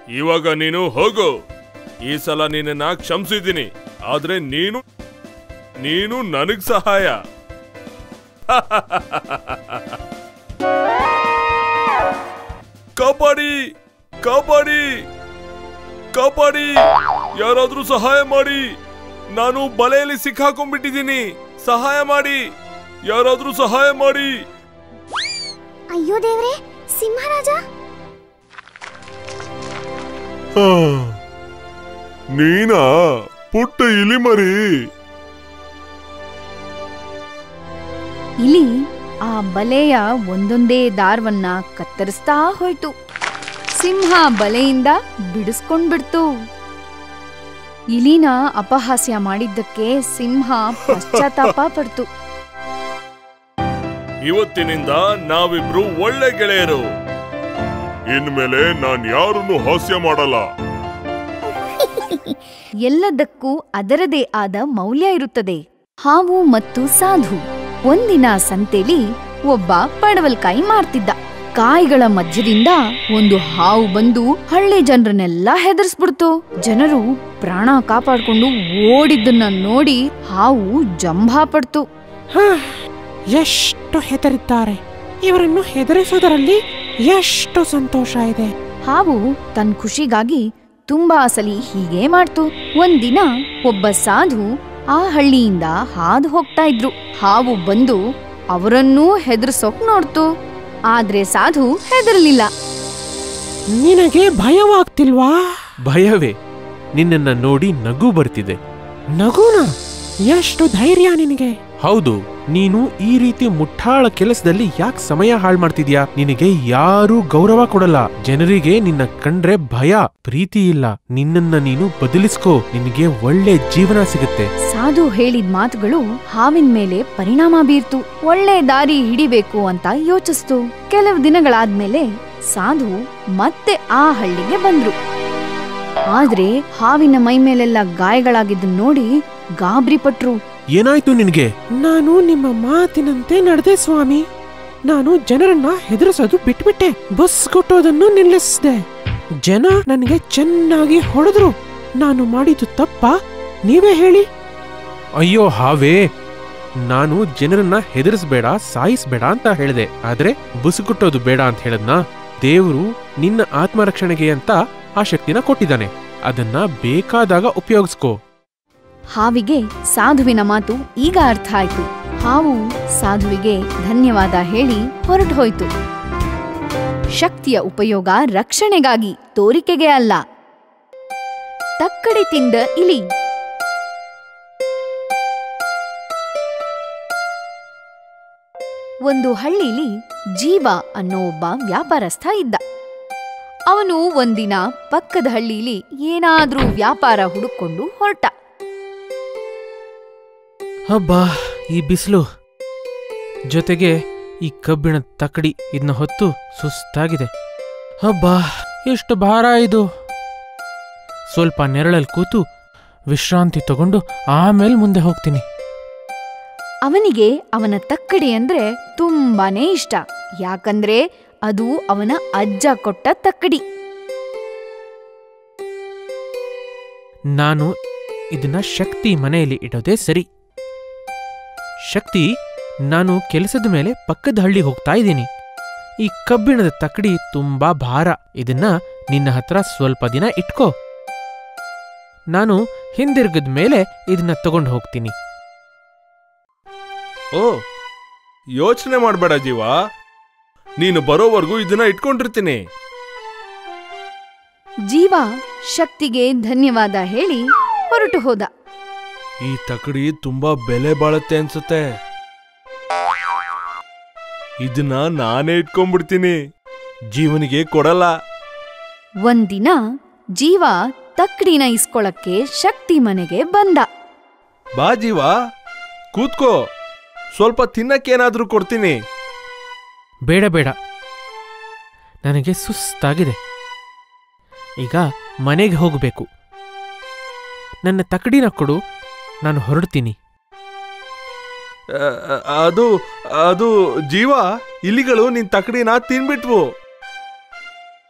Speaker 9: ಇವಾಗ ನೀನು ಹೋಗು. ಈ ಸಲ ನಿನ್ನನ್ನ ಕ್ಷಮಿಸಿದ್ದೀನಿ. ಆದ್ರೆ ನೀನು ನೀನು ನನಗ್ ಸಹಾಯ. *laughs* ಕಬಡ್ಡಿ ಕಬಡ್ಡಿ ಕಬಡ್ಡಿ. ಯಾರಾದ್ರೂ ಸಹಾಯ ಮಾಡಿ. ನಾನು ಬಲೆಯಲ್ಲಿ ಸಿಕ್ಕಾಕೊಂಡ್ಬಿಟ್ಟಿದ್ದೀನಿ. ಸಹಾಯ ಮಾಡಿ. ಯಾರಾದ್ರೂ ಸಹಾಯ ಮಾಡಿ.
Speaker 7: ಅಯ್ಯೋ ದೇವ್ರೆ ಸಿಂಹರಾಜ?
Speaker 8: ನೀನ ನೀನಾ? ಪುಟ್ಟ ಇಲಿ ಮರಿ.
Speaker 1: ಇಲಿ ಆ ಬಲೆಯ ಒಂದೊಂದೇ ದಾರವನ್ನ ಕತ್ತರಿಸ್ತಾ ಹೋಯ್ತು. ಸಿಂಹ ಬಲೆಯಿಂದ ಬಿಡಿಸ್ಕೊಂಡ್ಬಿಡ್ತು. ಇಲಿನ ಅಪಹಾಸ್ಯ ಮಾಡಿದ್ದಕ್ಕೆ ಸಿಂಹ ಪಶ್ಚಾತ್ತಾಪ ಪಡ್ತು.
Speaker 9: ಇವತ್ತಿನಿಂದ ನಾವಿಬ್ರು ಒಳ್ಳೆ ಗೆಳೆಯರು.
Speaker 8: ಇನ್ಮೇಲೆ ನಾನ್ ಯಾರನ್ನು ಹಾಸ್ಯ ಮಾಡಲ್ಲ. *laughs*
Speaker 1: ಎಲ್ಲದಕ್ಕೂ ಅದರದೇ ಆದ ಮೌಲ್ಯ ಇರುತ್ತದೆ. ಹಾವು ಮತ್ತು ಸಾಧು. ಒಂದಿನ ಸಂತೆಲಿ ಒಬ್ಬ ಪಡವಲ್ಕಾಯಿ ಮಾರ್ತಿದ್ದ. ಕಾಯಿಗಳ ಮಧ್ಯದಿಂದ ಒಂದು ಹಾವು ಬಂದು ಹಳ್ಳಿ ಜನರನ್ನೆಲ್ಲ ಹೆದರ್ಸ್ಬಿಡ್ತು. ಜನರು ಪ್ರಾಣ ಕಾಪಾಡ್ಕೊಂಡು ಓಡಿದ್ದನ್ನ ನೋಡಿ ಹಾವು ಜಂಭಾ ಪಡ್ತು
Speaker 10: ಹಾ, ಎಷ್ಟು ಹೆದರಿದ್ದಾರೆ. ಇವರನ್ನು ಹೆದರಿಸುವುದರಲ್ಲಿ ಎಷ್ಟು ಸಂತೋಷ ಇದೆ.
Speaker 1: ಹಾವು ತನ್ನ ಖುಷಿಗಾಗಿ ತುಂಬಾ ಸಲಿ ಹೀಗೆ ಮಾಡ್ತು. ಒಂದಿನ ಒಬ್ಬ ಸಾಧು ಆ ಹಳ್ಳಿಯಿಂದ ಹಾದು ಹೋಗ್ತಾ ಇದ್ರು. ಹಾವು ಬಂದು ಅವರನ್ನೂ ಹೆದರ್ಸೋಕ್ ನೋಡ್ತು. ಆದ್ರೆ ಸಾಧು ಹೆದರ್ಲಿಲ್ಲ.
Speaker 10: ನಿನಗೆ ಭಯವಾಗ್ತಿಲ್ವಾ?
Speaker 11: ಭಯವೇ ನಿನ್ನನ್ನ ನೋಡಿ ನಗು ಬರ್ತಿದೆ.
Speaker 10: ನಗುನ? ಎಷ್ಟು ಧೈರ್ಯ ನಿನಗೆ.
Speaker 11: ಹೌದು, ನೀನು ಈ ರೀತಿ ಮುಠಾಳ ಕೆಲಸದಲ್ಲಿ ಯಾಕೆ ಸಮಯ ಹಾಳು ಮಾಡ್ತಿದ್ಯಾ? ನಿನಗೆ ಯಾರೂ ಗೌರವ ಕೊಡಲ್ಲ. ಜನರಿಗೆ ನಿನ್ನ ಕಂಡ್ರೆ ಭಯ, ಪ್ರೀತಿ ಇಲ್ಲ. ನಿನ್ನನ್ನ ನೀನು ಬದಲಿಸ್ಕೋ. ನಿನಗೆ ಒಳ್ಳೆ ಜೀವನ ಸಿಗುತ್ತೆ.
Speaker 1: ಸಾಧು ಹೇಳಿದ ಮಾತುಗಳು ಹಾವಿನ ಮೇಲೆ ಪರಿಣಾಮ ಬೀರ್ತು. ಒಳ್ಳೆ ದಾರಿ ಹಿಡಿಬೇಕು ಅಂತ ಯೋಚಿಸ್ತು. ಕೆಲವು ದಿನಗಳಾದ್ಮೇಲೆ ಸಾಧು ಮತ್ತೆ ಆ ಹಳ್ಳಿಗೆ ಬಂದ್ರು. ಆದ್ರೆ ಹಾವಿನ ಮೈ ಮೇಲೆಲ್ಲ ಗಾಯಗಳಾಗಿದ್ದನ್ ನೋಡಿ ಗಾಬರಿ ಪಟ್ರು
Speaker 11: ಏನಾಯ್ತು ನಿನಗೆ?
Speaker 10: ನಾನು ನಿಮ್ಮ ಮಾತಿನಂತೆ ನಡೆದೆ ಸ್ವಾಮಿ. ನಾನು ಜನರನ್ನ ಹೆದರಿಸೋದು ಬಿಟ್ಬಿಟ್ಟೆ. ಬಸ್ ಕೊಟ್ಟೋದನ್ನು ನಿಲ್ಲಿಸಿದೆ. ಜನ ನನಗೆ ಚೆನ್ನಾಗಿ ಹೊಡೆದ್ರು. ನಾನು ಮಾಡಿದ್ದು ತಪ್ಪ? ನೀವೇ ಹೇಳಿ.
Speaker 11: ಅಯ್ಯೋ ಹಾವೇ. ನಾನು ಜನರನ್ನ ಹೆದರಿಸಬೇಡ ಸಾಯಿಸ್ಬೇಡ ಅಂತ ಹೇಳಿದೆ. ಆದ್ರೆ ಬುಸುಗುಟ್ಟೋದು ಬೇಡ ಅಂತ ಹೇಳದ್ನ? ದೇವರು ನಿನ್ನ ಆತ್ಮರಕ್ಷಣೆಗೆ ಅಂತ ಆ ಶಕ್ತಿನ ಕೊಟ್ಟಿದ್ದಾನೆ. ಅದನ್ನ ಬೇಕಾದಾಗ ಉಪಯೋಗಿಸ್ಕೋ.
Speaker 1: ಹಾವಿಗೆ ಸಾಧುವಿನ ಮಾತು ಈಗ ಅರ್ಥ ಆಯ್ತು. ಹಾವು ಸಾಧುವಿಗೆ ಧನ್ಯವಾದ ಹೇಳಿ ಹೊರಟು ಹೋಯ್ತು. ಶಕ್ತಿಯ ಉಪಯೋಗ ರಕ್ಷಣೆಗಾಗಿ ತೋರಿಕೆಗೆ ಅಲ್ಲ. ತಕ್ಕಡಿ ತಿಂದ ಇಲಿ. ಒಂದು ಹಳ್ಳಿಲಿ ಜೀವ ಅನ್ನೋ ಒಬ್ಬ ವ್ಯಾಪಾರಸ್ಥ ಇದ್ದ. ಅವನು ಒಂದಿನ ಪಕ್ಕದ ಹಳ್ಳಿಲಿ ಏನಾದ್ರೂ ವ್ಯಾಪಾರ ಹುಡುಕೊಂಡು ಹೊರಟ.
Speaker 11: ಹಬ್ಬಾ ಈ ಬಿಸಿಲು. ಜೊತೆಗೆ ಈ ಕಬ್ಬಿಣದ ತಕಡಿ ಇದನ್ನ ಹೊತ್ತು ಸುಸ್ತಾಗಿದೆ. ಹಬ್ಬಾ ಎಷ್ಟು ಭಾರ ಇದು. ಸ್ವಲ್ಪ ನೆರಳಲ್ಲಿ ಕೂತು ವಿಶ್ರಾಂತಿ ತಗೊಂಡು ಆಮೇಲೆ ಮುಂದೆ ಹೋಗ್ತೀನಿ.
Speaker 1: ಅವನಿಗೆ ಅವನ ತಕ್ಕಡಿ ಅಂದ್ರೆ ತುಂಬಾನೇ ಇಷ್ಟ. ಯಾಕಂದ್ರೆ ಅದು ಅವನ ಅಜ್ಜ ಕೊಟ್ಟ ತಕ್ಕಡಿ.
Speaker 11: ನಾನು ಇದನ್ನ ಶಕ್ತಿ ಮನೆಯಲ್ಲಿ ಇಡೋದೇ ಸರಿ. ಶಕ್ತಿ ನಾನು ಕೆಲಸದ ಮೇಲೆ ಪಕ್ಕದ ಹಳ್ಳಿ ಹೋಗ್ತಾ ಇದ್ದೀನಿ. ಈ ಕಬ್ಬಿಣದ ತಕ್ಕಡಿ ತುಂಬಾ ಭಾರ. ಇದನ್ನ ನಿನ್ನ ಹತ್ರ ಸ್ವಲ್ಪ ದಿನ ಇಟ್ಕೋ. ನಾನು ಹಿಂದಿರುಗದ ಮೇಲೆ ಇದನ್ನ ತಗೊಂಡು ಹೋಗ್ತೀನಿ.
Speaker 9: ಓ ಯೋಚನೆ ಮಾಡ್ಬೇಡ ಜೀವ. ನೀನು ಬರೋವರೆಗೂ ಇದನ್ನ ಇಟ್ಕೊಂಡಿರ್ತೀನಿ.
Speaker 1: ಜೀವ ಶಕ್ತಿಗೆ ಧನ್ಯವಾದ ಹೇಳಿ ಹೊರಟು ಹೋದ.
Speaker 9: ಈ ತಕಡಿ ತುಂಬಾ ಬೆಲೆ ಬಾಳುತ್ತೆ ಅನ್ಸುತ್ತೆ. ಇದನ್ನ ನಾನೇ ಇಟ್ಕೊಂಡ್ಬಿಡ್ತೀನಿ. ಜೀವನಿಗೆ ಕೊಡಲ್ಲ.
Speaker 1: ಒಂದಿನ ಜೀವ ತಕ್ಡಿನ ಇಸ್ಕೊಳಕ್ಕೆ ಶಕ್ತಿ ಮನೆಗೆ ಬಂದ.
Speaker 9: ಬಾ ಜೀವ ಕೂತ್ಕೋ. ಸ್ವಲ್ಪ ತಿನ್ನಕ್ಕೇನಾದ್ರೂ ಕೊಡ್ತೀನಿ.
Speaker 6: ಬೇಡ ಬೇಡ. ನನಗೆ ಸುಸ್ತಾಗಿದೆ. ಈಗ ಮನೆಗೆ ಹೋಗಬೇಕು. ನನ್ನ ತಕಡಿನ ಕೊಡು ನಾನು ಹೊರಡ್ತೀನಿ.
Speaker 9: ಆ, ಅದು ಅದು ಜೀವ ಇಲಿಗಳು ನಿನ್ ತಕಡಿನ ತಿನ್ಬಿಟ್ವು.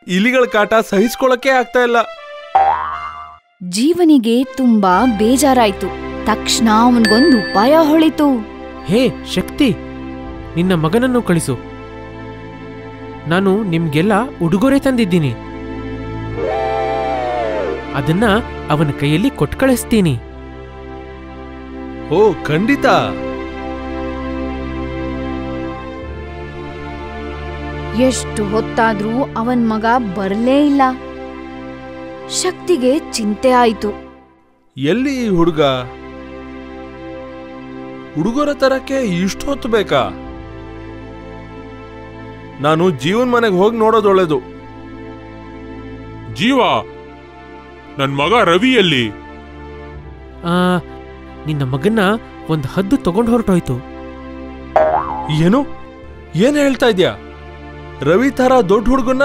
Speaker 9: ಇಲಿಗಳ ಕಾಟ ಸಹಿಸ್ಕೊಳಕ್ಕೆ ಆಗ್ತಾ ಇಲ್ಲ.
Speaker 1: ಜೀವನಿಗೆ ತುಂಬಾ ಬೇಜಾರಾಯ್ತು. ತಕ್ಷಣ ಅವನಿಗೊಂದು ಉಪಾಯ ಹೊಳಿತು.
Speaker 6: ಹೇ ಶಕ್ತಿ ನಿನ್ನ ಮಗನನ್ನು ಕಳಿಸು. ನಾನು ನಿಮ್ಗೆಲ್ಲ ಉಡುಗೊರೆ ತಂದಿದ್ದೀನಿ. ಅದನ್ನ ಅವನ ಕೈಯಲ್ಲಿ ಕೊಟ್ಟು ಕಳಿಸ್ತೀನಿ
Speaker 9: ಓ ಖಂಡಿತ.
Speaker 1: ಎಷ್ಟು ಹೊತ್ತಾದ್ರೂ ಅವನ್ ಮಗ ಬರ್ಲೇ ಇಲ್ಲ. ಶಕ್ತಿಗೆ ಚಿಂತೆ ಆಯ್ತು.
Speaker 9: ಎಲ್ಲಿ ಈ ಹುಡುಗ? ಹುಡುಗರ ತರಕ್ಕೆ ಇಷ್ಟು ಹೊತ್ತು ಬೇಕಾ? ನಾನು ಜೀವನ್ ಮನೆಗೆ ಹೋಗಿ ನೋಡೋದು ಒಳ್ಳೇದು
Speaker 3: ಜೀವ ನನ್ ಮಗ ರವಿಯಲ್ಲಿ.
Speaker 6: ಆ ನಿನ್ನ ಮಗನ್ನ ಒಂದು ಹದ್ದು ತಗೊಂಡು ಹೊರಟೋಯ್ತು.
Speaker 9: ಏನು? ಏನ್ ಹೇಳ್ತಾ ಇದ್ಯಾ? ರವಿ ತರ ದೊಡ್ಡ ಹುಡುಗನ್ನ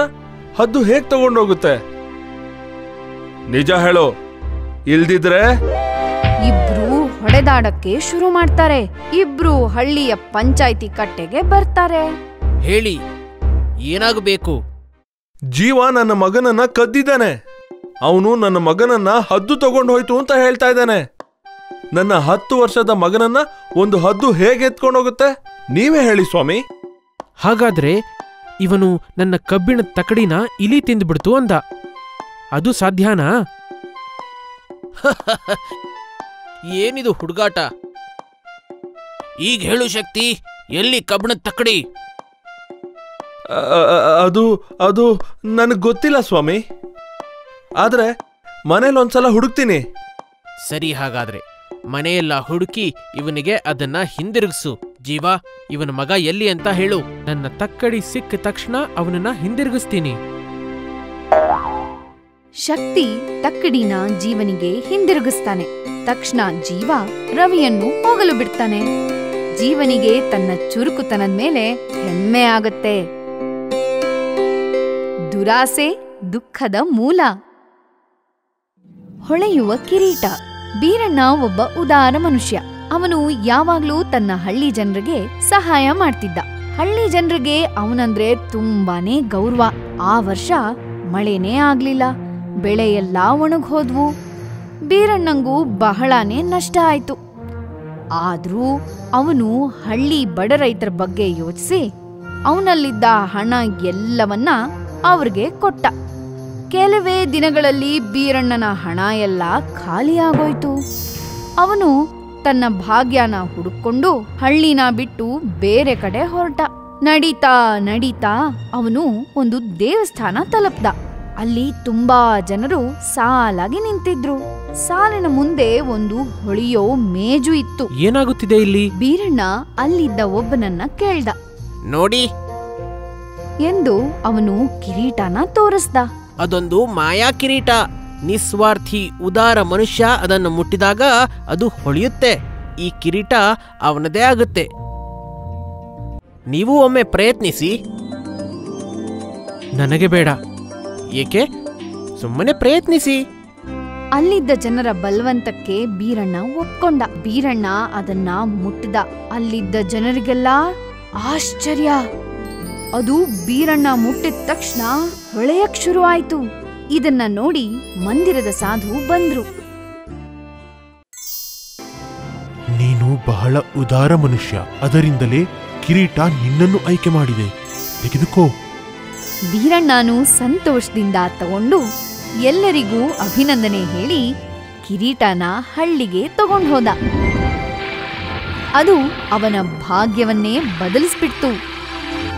Speaker 9: ಹದ್ದು ಹೇಗ್ ತಗೊಂಡೋಗುತ್ತೆ ನಿಜ ಹೇಳು ಇಲ್ದಿದ್ರೆ?
Speaker 1: ಇಬ್ರು ಹೊಡೆದಾಡಕ್ಕೆ ಶುರು ಮಾಡ್ತಾರೆ. ಇಬ್ರು ಹಳ್ಳಿಯ ಪಂಚಾಯಿತಿ ಕಟ್ಟೆಗೆ ಬರ್ತಾರೆ.
Speaker 11: ಹೇಳಿ ಏನಾಗಬೇಕು?
Speaker 9: ಜೀವ ನನ್ನ ಮಗನನ್ನ ಕದ್ದಿದ್ದಾನೆ. ಅವನು ನನ್ನ ಮಗನನ್ನ ಹದ್ದು ತಗೊಂಡು ಹೋಯ್ತು ಅಂತ ಹೇಳ್ತಾ ಇದ್ದಾನೆ. ನನ್ನ ಹತ್ತು ವರ್ಷದ ಮಗನನ್ನ ಒಂದು ಹದ್ದು ಹೇಗೆ ಎತ್ಕೊಂಡು ಹೋಗುತ್ತೆ ನೀವೇ ಹೇಳಿ ಸ್ವಾಮಿ.
Speaker 6: ಹಾಗಾದ್ರೆ ಇವನು ನನ್ನ ಕಬ್ಬಿಣ ತಕಡಿನ ಇಲಿ ತಿಂದ್ಬಿಡ್ತು ಅಂದ. ಅದು ಸಾಧ್ಯನಾ? *laughs*
Speaker 11: ಏನಿದು ಹುಡುಗಾಟ? ಈಗ ಹೇಳು ಶಕ್ತಿ ಎಲ್ಲಿ ಕಬ್ಬಿಣದ ತಕ್ಕಡಿ
Speaker 9: ಅದು ಅದು ನನಗೆ ಗೊತ್ತಿಲ್ಲ ಸ್ವಾಮಿ. ಆದ್ರೆ ಮನೇಲಿ ಒಂದ್ಸಲ ಹುಡುಕ್ತೀನಿ.
Speaker 11: ಸರಿ ಹಾಗಾದ್ರೆ. ಮನೆಯೆಲ್ಲ ಹುಡುಕಿ ಇವನಿಗೆ ಅದನ್ನ ಹಿಂದಿರುಗಿಸು. ಜೀವ, ಇವನ ಮಗ ಎಲ್ಲಿ ಅಂತ ಹೇಳು.
Speaker 6: ನನ್ನ ತಕ್ಕಡಿ ಸಿಕ್ಕ ತಕ್ಷಣ ಅವನನ್ನ ಹಿಂದಿರುಗಿಸ್ತೀನಿ.
Speaker 1: ಶಕ್ತಿ ತಕ್ಕಡಿನ ಜೀವನಿಗೆ ಹಿಂದಿರುಗಿಸ್ತಾನೆ. ತಕ್ಷಣ ಜೀವ ರವಿಯನ್ನು ಹೋಗಲು ಬಿಡ್ತಾನೆ. ಜೀವನಿಗೆ ತನ್ನ ಚುರುಕುತನದ ಮೇಲೆ ಹೆಮ್ಮೆ ಆಗತ್ತೆ. ದುರಾಸೆ ದುಃಖದ ಮೂಲ. ಹೊಳೆಯುವ ಕಿರೀಟ. ಬೀರಣ್ಣ ಒಬ್ಬ ಉದಾರ ಮನುಷ್ಯ. ಅವನು ಯಾವಾಗ್ಲೂ ತನ್ನ ಹಳ್ಳಿ ಜನರಿಗೆ ಸಹಾಯ ಮಾಡ್ತಿದ್ದ. ಹಳ್ಳಿ ಜನರಿಗೆ ಅವನಂದ್ರೆ ತುಂಬಾನೇ ಗೌರವ. ಆ ವರ್ಷ ಮಳೆನೇ ಆಗ್ಲಿಲ್ಲ. ಬೆಳೆ ಎಲ್ಲ ಹೋದ್ವು ಬೀರಣ್ಣಂಗೂ ಬಹಳಾನೇ ನಷ್ಟ ಆಯ್ತು. ಆದ್ರೂ ಅವನು ಹಳ್ಳಿ ಬಡ ರೈತರ ಬಗ್ಗೆ ಯೋಚಿಸಿ ಅವನಲ್ಲಿದ್ದ ಹಣ ಎಲ್ಲವನ್ನ ಅವ್ರಿಗೆ ಕೊಟ್ಟ. ಕೆಲವೇ ದಿನಗಳಲ್ಲಿ ಬೀರಣ್ಣನ ಹಣ ಎಲ್ಲ ಖಾಲಿಯಾಗೋಯ್ತು. ಅವನು ತನ್ನ ಭಾಗ್ಯನ ಹುಡುಕೊಂಡು ಹಳ್ಳಿನ ಬಿಟ್ಟು ಬೇರೆ ಕಡೆ ಹೊರಟ. ನಡೀತಾ ನಡೀತಾ ಅವನು ಒಂದು ದೇವಸ್ಥಾನ ತಲುಪ್ದ. ಅಲ್ಲಿ ತುಂಬಾ ಜನರು ಸಾಲಾಗಿ ನಿಂತಿದ್ರು. ಸಾಲಿನ ಮುಂದೆ ಒಂದು ಹೊಳೆಯೋ ಮೇಜು ಇತ್ತು.
Speaker 6: ಏನಾಗುತ್ತಿದೆ ಇಲ್ಲಿ?
Speaker 1: ಬೀರಣ್ಣ ಅಲ್ಲಿದ್ದ ಒಬ್ಬನನ್ನ ಕೇಳ್ದ.
Speaker 11: ನೋಡಿ.
Speaker 1: ಎಂದು ಅವನು ಕಿರೀಟನ ತೋರಿಸ್ದ.
Speaker 11: ಅದೊಂದು ಮಾಯಾ ಕಿರೀಟ. ನಿಸ್ವಾರ್ಥಿ ಉದಾರ ಮನುಷ್ಯ ಅದನ್ನು ಮುಟ್ಟಿದಾಗ ಅದು ಹೊಳೆಯುತ್ತೆ. ಈ ಕಿರೀಟ ಅವನದೇ ಆಗುತ್ತೆ. ನೀವು ಒಮ್ಮೆ ಪ್ರಯತ್ನಿಸಿ.
Speaker 6: ನನಗೆ ಬೇಡ.
Speaker 11: ಏಕೆ? ಸುಮ್ಮನೆ ಪ್ರಯತ್ನಿಸಿ.
Speaker 1: ಅಲ್ಲಿದ್ದ ಜನರ ಬಲವಂತಕ್ಕೆ ಬೀರಣ್ಣ ಒಪ್ಕೊಂಡ. ಬೀರಣ್ಣ ಅದನ್ನ ಮುಟ್ಟಿದ. ಅಲ್ಲಿದ್ದ ಜನರಿಗೆಲ್ಲ ಆಶ್ಚರ್ಯ. ಅದು ಬೀರಣ್ಣ ಮುಟ್ಟಿದ ತಕ್ಷಣ ಹೊಳೆಯಕ್ ಶುರು ಆಯ್ತು ಇದನ್ನ ನೋಡಿ ಮಂದಿರದ ಸಾಧು ಬಂದ್ರು.
Speaker 3: ನೀನು ಬಹಳ ಉದಾರ ಮನುಷ್ಯ. ಅದರಿಂದಲೇ ಕಿರೀಟ ನಿನ್ನನ್ನು ಆಯ್ಕೆ ಮಾಡಿದೆ. ತೆಗೆದುಕೋ.
Speaker 1: ಬೀರಣ್ಣನು ಸಂತೋಷದಿಂದ ತಗೊಂಡು ಎಲ್ಲರಿಗೂ ಅಭಿನಂದನೆ ಹೇಳಿ ಕಿರೀಟನ ಹಳ್ಳಿಗೆ ತಗೊಂಡು ಹೋದ ಅದು ಅವನ ಭಾಗ್ಯವನ್ನೇ ಬದಲಿಸ್ಬಿಡ್ತು.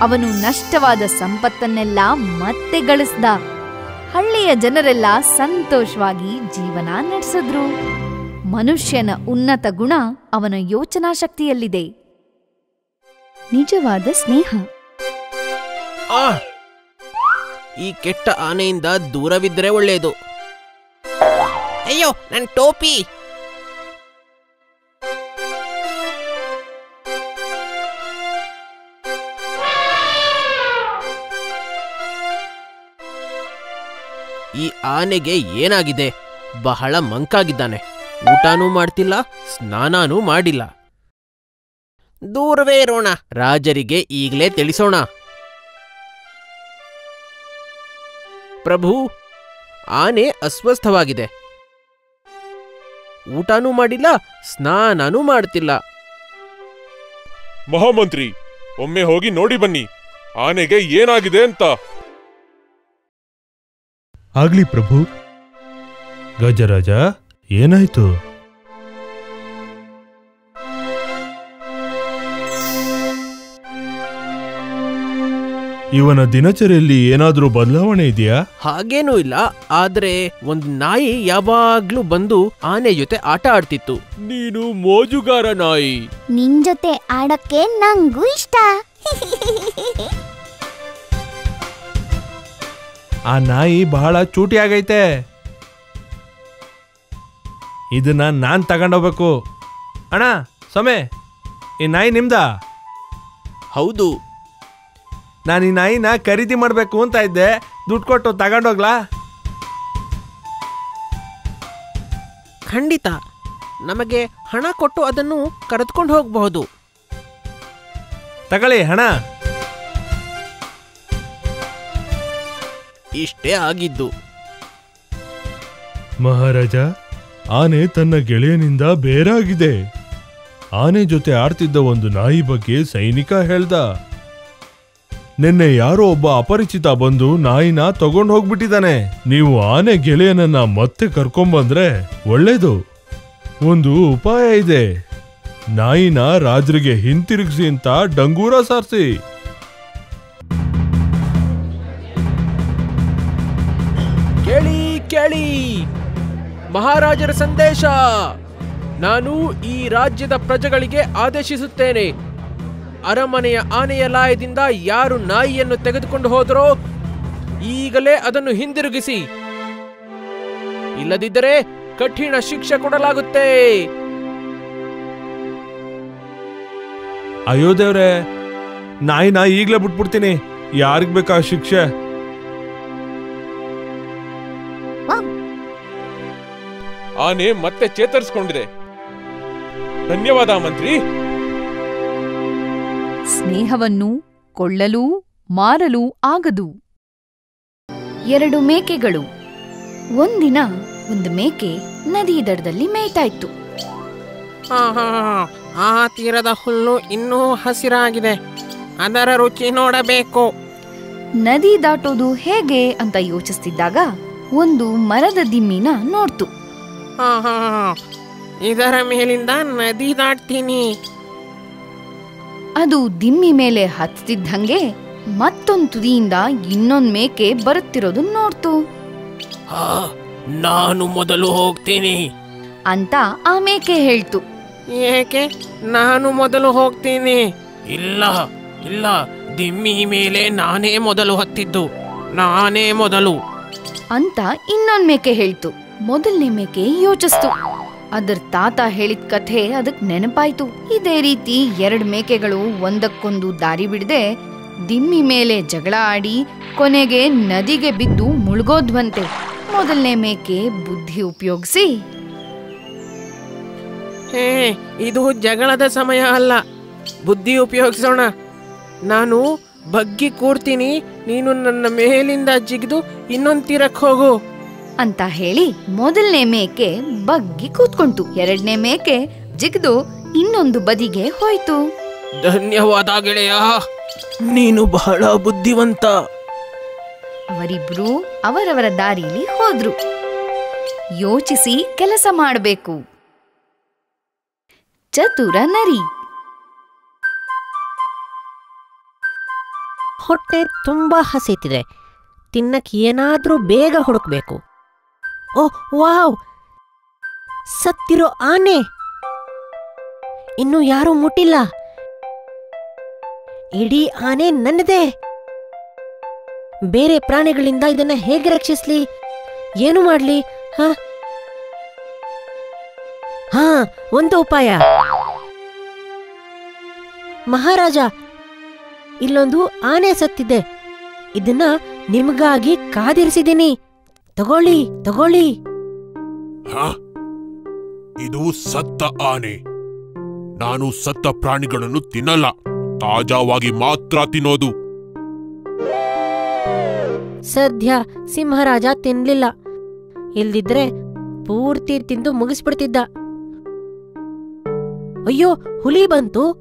Speaker 1: ಅವನು ನಷ್ಟವಾದ ಸಂಪತ್ತನ್ನೆಲ್ಲ ಮತ್ತೆ ಗಳಿಸ್ದ. ಹಳ್ಳಿಯ ಜನರೆಲ್ಲ ಸಂತೋಷವಾಗಿ ಜೀವನ ನಡೆಸಿದ್ರು. ಮನುಷ್ಯನ ಉನ್ನತ ಗುಣ ಅವನ ಯೋಚನಾ ಶಕ್ತಿಯಲ್ಲಿದೆ ನಿಜವಾದ ಸ್ನೇಹ.
Speaker 11: ಆ! ಈ ಕೆಟ್ಟ ಆನೆಯಿಂದ ದೂರವಿದ್ದರೆ ಒಳ್ಳೆಯದು ಅಯ್ಯೋ ನನ್ನ ಟೋಪಿ! ಈ ಆನೆಗೆ ಏನಾಗಿದೆ? ಬಹಳ ಮಂಕಾಗಿದ್ದಾನೆ. ಊಟನೂ ಮಾಡ್ತಿಲ್ಲ, ಸ್ನಾನಾನೂ ಮಾಡಿಲ್ಲ. ದೂರವೇ ಇರೋಣ, ರಾಜರಿಗೆ ಈಗಲೇ ತಿಳಿಸೋಣ. ಪ್ರಭು, ಆನೆ ಅಸ್ವಸ್ಥವಾಗಿದೆ. ಊಟನೂ ಮಾಡಿಲ್ಲ, ಸ್ನಾನನೂ ಮಾಡ್ತಿಲ್ಲ.
Speaker 3: ಮಹಾಮಂತ್ರಿ, ಒಮ್ಮೆ ಹೋಗಿ ನೋಡಿ ಬನ್ನಿ. ಆನೆಗೆ ಏನಾಗಿದೆ ಅಂತ.
Speaker 9: ಆಗ್ಲಿ ಪ್ರಭು. ಗಜರಾಜ ಏನಾಯ್ತು? ಇವನ ದಿನಚರಿಯಲ್ಲಿ ಏನಾದ್ರೂ ಬದಲಾವಣೆ ಇದೆಯಾ?
Speaker 11: ಹಾಗೇನೂ ಇಲ್ಲ. ಆದ್ರೆ ಒಂದ್ ನಾಯಿ ಯಾವಾಗ್ಲೂ ಬಂದು ಆನೆ ಜೊತೆ ಆಟ ಆಡ್ತಿತ್ತು. ನೀನು ಮೋಜುಗಾರ ನಾಯಿ.
Speaker 7: ನಿನ್ ಜೊತೆ ಆಡಕ್ಕೆ ನಂಗೂ ಇಷ್ಟ. *laughs*
Speaker 9: ಆ ನಾಯಿ ಬಹಳ ಚೂಟಿ ಆಗೈತೆ ಇದನ್ನ ನಾನ್ ತಗೊಂಡೋಗ್ಬೇಕು. ಅಣ್ಣ ಸೊಮೆ ಈ ನಾಯಿ ನಿಮ್ದಾ?
Speaker 11: ಹೌದು.
Speaker 9: ನಾನು ಈ ನಾಯಿನ ಖರೀದಿ ಮಾಡಬೇಕು ಅಂತ ಇದ್ದೆ. ದುಡ್ಡು ಕೊಟ್ಟು ತಗೊಂಡೋಗ್ಲಾ?
Speaker 11: ಖಂಡಿತ. ನಮಗೆ ಹಣ ಕೊಟ್ಟು ಅದನ್ನು ಕರೆದುಕೊಂಡು ಹೋಗಬಹುದು.
Speaker 9: ತಗೊಳ್ಳಿ ಹಣ
Speaker 11: ಇಷ್ಟೇ ಆಗಿದ್ದು.
Speaker 8: ಮಹಾರಾಜ, ಆನೆ ತನ್ನ ಗೆಳೆಯನಿಂದ ಬೇರಾಗಿದೆ. ಆನೆ ಜೊತೆ ಆಡ್ತಿದ್ದ ಒಂದು ನಾಯಿ ಬಗ್ಗೆ ಸೈನಿಕ ಹೇಳ್ದ. ನಿನ್ನೆ ಯಾರೋ ಒಬ್ಬ ಅಪರಿಚಿತ ಬಂದು ನಾಯಿನ ತಗೊಂಡು ಹೋಗ್ಬಿಟ್ಟಿದ್ದಾನೆ. ನೀವು ಆನೆ ಗೆಳೆಯನನ್ನ ಮತ್ತೆ ಕರ್ಕೊಂಬಂದ್ರೆ ಒಳ್ಳೇದು. ಒಂದು ಉಪಾಯ ಇದೆ. ನಾಯಿನ ರಾಜರಿಗೆ ಹಿಂತಿರುಗಿಸಿ ಅಂತ ಡಂಗೂರ ಸಾರಿಸಿ.
Speaker 11: ಕೇಳಿ. ಮಹಾರಾಜರ ಸಂದೇಶ. ನಾನು ಈ ರಾಜ್ಯದ ಪ್ರಜೆಗಳಿಗೆ ಆದೇಶಿಸುತ್ತೇನೆ. ಅರಮನೆಯ ಆನೆಯ ಲಾಯದಿಂದ ಯಾರು ನಾಯಿಯನ್ನು ತೆಗೆದುಕೊಂಡು ಹೋದರೋ, ಈಗಲೇ ಅದನ್ನು ಹಿಂದಿರುಗಿಸಿ. ಇಲ್ಲದಿದ್ದರೆ ಕಠಿಣ ಶಿಕ್ಷೆ ಕೊಡಲಾಗುತ್ತೆ.
Speaker 8: ಅಯ್ಯೋ ನಾಯಿ ನಾಯಿನ ಈಗಲೇ ಬಿಟ್ಬಿಡ್ತೀನಿ. ಯಾರಿಗ್ ಬೇಕಾ ಶಿಕ್ಷೆ?
Speaker 3: ಆನೆ ಮತ್ತೆ ಚೇತರಿಸಿಕೊಂಡಿದೆ. ಧನ್ಯವಾದ ಮಂತ್ರಿ.
Speaker 1: ಸ್ನೇಹವನ್ನು ಕೊಳ್ಳಲೂ ಮಾರಲೂ ಆಗದು. ಎರಡು ಮೇಕೆಗಳು. ಒಂದಿನ ಒಂದು ಮೇಕೆ ನದಿ ದಡದಲ್ಲಿ ಮೇಯ್ತಾ ಇತ್ತು
Speaker 11: ಆ ತೀರದ ಹುಲ್ಲು ಇನ್ನೂ ಹಸಿರಾಗಿದೆ. ಅದರ ರುಚಿ ನೋಡಬೇಕು.
Speaker 1: ನದಿ ದಾಟೋದು ಹೇಗೆ ಅಂತ ಯೋಚಿಸ್ತಿದ್ದಾಗ ಒಂದು ಮರದ ದಿಮ್ಮಿನ ನೋಡ್ತು.
Speaker 11: ಇದರ ಮೇಲಿಂದ ನದಿ ದಾಟ್ತೀನಿ.
Speaker 1: ಅದು ದಿಮ್ಮಿ ಮೇಲೆ ಹತ್ತಿದ್ದಂಗೆ ಮತ್ತೊಂದ್ ತುದಿಯಿಂದ ಇನ್ನೊಂದ್ ಮೇಕೆ ಬರುತ್ತಿರೋದು ನೋಡ್ತು.
Speaker 11: ನಾನು ಮೊದಲು ಹೋಗ್ತೀನಿ.
Speaker 1: ಅಂತ ಆ ಮೇಕೆ ಹೇಳ್ತು.
Speaker 11: ಏಕೆ? ನಾನು ಮೊದಲು ಹೋಗ್ತೀನಿ. ಇಲ್ಲ ಇಲ್ಲ ದಿಮ್ಮಿ ಮೇಲೆ ನಾನೇ ಮೊದಲು ಹತ್ತಿದ್ದು. ನಾನೇ ಮೊದಲು.
Speaker 1: ಅಂತ ಇನ್ನೊಂದ್ ಮೇಕೆ ಹೇಳ್ತು. ಮೊದಲನೇ ಮೇಕೆ ಯೋಚಿಸ್ತು. ಅದರ ತಾತ ಹೇಳಿದ ಕಥೆ ಅದಕ್ ನೆನಪಾಯ್ತು. ಇದೇ ರೀತಿ ಎರಡ್ ಮೇಕೆಗಳು ಒಂದಕ್ಕೊಂದು ದಾರಿ ಬಿಡದೆ ದಿಮ್ಮಿ ಮೇಲೆ ಜಗಳ ಆಡಿ ಕೊನೆಗೆ ನದಿಗೆ ಬಿದ್ದು ಮುಳುಗೋದ್ವಂತೆ. ಮೊದಲನೇ ಮೇಕೆ ಬುದ್ಧಿ ಉಪಯೋಗಿಸಿ.
Speaker 11: ಹೇ, ಇದು ಜಗಳದ ಸಮಯ ಅಲ್ಲ. ಬುದ್ಧಿ ಉಪಯೋಗಿಸೋಣ. ನಾನು ಬಗ್ಗಿ ಕೂರ್ತೀನಿ, ನೀನು ನನ್ನ ಮೇಲಿಂದ ಜಿಗಿದು ಇನ್ನೊಂದು ತೀರಕ್ ಹೋಗು.
Speaker 1: ಅಂತ ಹೇಳಿ ಮೊದಲನೇ ಮೇಕೆ ಬಗ್ಗಿ ಕೂತ್ಕೊಂತು. ಎರಡನೇ ಮೇಕೆ ಜಿಗ್ದು ಇನ್ನೊಂದು ಬದಿಗೆ ಹೋಯ್ತು.
Speaker 11: ಧನ್ಯವಾದ ಗೆಳೆಯ ನೀನು ಬಹಳ ಬುದ್ಧಿವಂತ.
Speaker 1: ಅವರಿಬ್ರು ಅವರವರ ದಾರಿಲಿ ಹೋದ್ರು. ಯೋಚಿಸಿ ಕೆಲಸ ಮಾಡಬೇಕು. ಚತುರ ನರಿ.
Speaker 5: ಹೊಟ್ಟೆ ತುಂಬಾ ಹಸಿತಿದೆ. ತಿನ್ನಕ್ಕೆ ಏನಾದರೂ ಬೇಗ ಹುಡುಕ್ಬೇಕು. Oh wow! ಸತ್ತಿರೋ ಆನೆ! ಇನ್ನು ಯಾರೂ ಮುಟ್ಟಿಲ್ಲ. ಇಡೀ ಆನೆ ನನ್ನದೇ! ಬೇರೆ ಪ್ರಾಣಿಗಳಿಂದ ಇದನ್ನ ಹೇಗೆ ರಕ್ಷಿಸ್ಲಿ? ಏನು ಮಾಡ್ಲಿ? ಹಾ? ಹಾ, ಒಂದು ಉಪಾಯ. ಮಹಾರಾಜ, ಇಲ್ಲೊಂದು ಆನೆ ಸತ್ತಿದೆ. ಇದನ್ನ ನಿಮಗಾಗಿ ಕಾದಿರಿಸಿದ್ದೀನಿ. ತಗೊಳ್ಳಿ ತಗೊಳ್ಳಿ.
Speaker 3: ಹಾ? ಇದು ಸತ್ತ ಆನೆ. ನಾನು ಸತ್ತ ಪ್ರಾಣಿಗಳನ್ನು ತಿನ್ನಲ್ಲ. ತಾಜಾವಾಗಿ ಮಾತ್ರ ತಿನ್ನೋದು.
Speaker 5: ಸದ್ಯ ಸಿಂಹರಾಜ ತಿನ್ಲಿಲ್ಲ. ಇಲ್ದಿದ್ರೆ ಪೂರ್ತಿ ತಿಂದು ಮುಗಿಸ್ಬಿಡ್ತಿದ್ದ. ಅಯ್ಯೋ ಹುಲಿ ಬಂತು.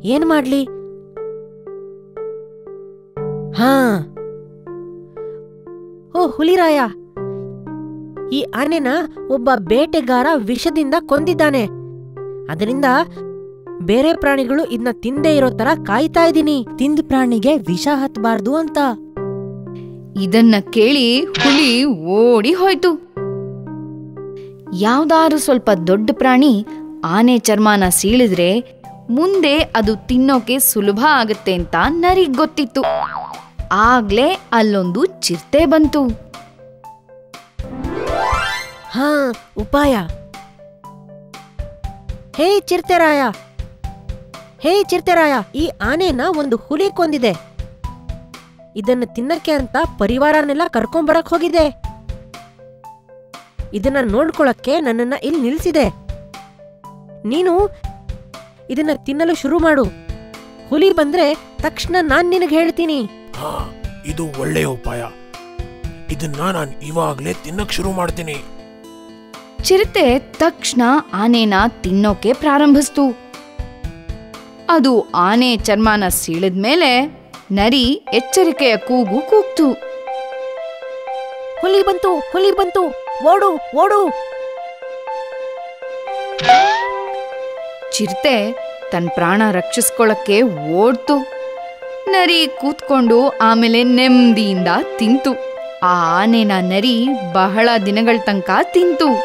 Speaker 5: ಏನ್ ಮಾಡ್ಲಿ? ಹಾ. ಓ ಹುಲಿರಾಯ. ಈ ಆನೆನ ಒಬ್ಬ ಬೇಟೆಗಾರ ವಿಷದಿಂದ ಕೊಂದಿದ್ದಾನೆ. ಅದರಿಂದ ಬೇರೆ ಪ್ರಾಣಿಗಳು ಇದನ್ನ ತಿಂದೇ ಇರೋ ತರ ಕಾಯ್ತಾ ಇದ್ದೀನಿ. ತಿಂದ ಪ್ರಾಣಿಗೆ ವಿಷ ಹತ್ಬಾರ್ದು ಅಂತ.
Speaker 1: ಇದನ್ನ ಕೇಳಿ ಹುಲಿ ಓಡಿ ಹೋಯ್ತು. ಯಾವ್ದಾದ್ರು ಸ್ವಲ್ಪ ದೊಡ್ಡ ಪ್ರಾಣಿ ಆನೆ ಚರ್ಮನ ಸೀಳಿದ್ರೆ ಮುಂದೆ ಅದು ತಿನ್ನೋಕೆ ಸುಲಭ ಆಗತ್ತೆ ಅಂತ ನರಿಗ್ ಗೊತ್ತಿತ್ತು. ಆಗ್ಲೇ ಅಲ್ಲೊಂದು ಚಿರತೆ ಬಂತು.
Speaker 5: ಹಾ, ಉಪಾಯ. ಹೇ ಚಿರ್ತೆರಾಯ. ಹೇ ಚಿರ್ತೆರಾಯ, ಈ ಆನೆನ ಒಂದು ಹುಲಿ ಕೊಂದಿದೆ. ಇದನ್ನು ತಿನ್ನಕ್ಕೆ ಅಂತ ಪರಿವಾರನೆಲ್ಲ ಕರ್ಕೊಂಬರಕ್ ಹೋಗಿದೆ ಇದನ್ನ ನೋಡ್ಕೊಳಕ್ಕೆ ನನ್ನನ್ನ ಇಲ್ಲಿ ನಿಲ್ಸಿದೆ. ನೀನು ಇದನ್ನ ತಿನ್ನಲು ಶುರು ಮಾಡು. ಹುಲಿ ಬಂದ್ರೆ ತಕ್ಷಣ ನಾನ್ ನಿನಗೆ ಹೇಳ್ತೀನಿ.
Speaker 2: ಹಾ ಇದು ಒಳ್ಳೆಯ ಉಪಾಯ. ಇದನ್ನ ನಾನು ಇವಾಗ್ಲೇ ತಿನ್ನಕ್ ಶುರು ಮಾಡ್ತೀನಿ.
Speaker 1: ಚಿರತೆ ತಕ್ಷಣ ಆನೆನ ತಿನ್ನೋಕೆ ಪ್ರಾರಂಭಿಸ್ತು. ಅದು ಆನೆ ಚರ್ಮನ ಸೀಳಿದ್ಮೇಲೆ ನರಿ ಎಚ್ಚರಿಕೆಯ ಕೂಗು ಕೂಗ್ತು.
Speaker 5: ಹುಲಿ ಬಂತು ಹುಲಿ ಬಂತು ಓಡು ಓಡು.
Speaker 1: ಚಿರತೆ ತನ್ನ ಪ್ರಾಣ ರಕ್ಷಿಸ್ಕೊಳ್ಳಕ್ಕೆ ಓಡ್ತು. ನರಿ ಕೂತ್ಕೊಂಡು ಆಮೇಲೆ ನೆಮ್ಮದಿಯಿಂದ ತಿಂತು. ಆ ಆನೆನ ನರಿ ಬಹಳ ದಿನಗಳ ತನಕ ತಿಂತು.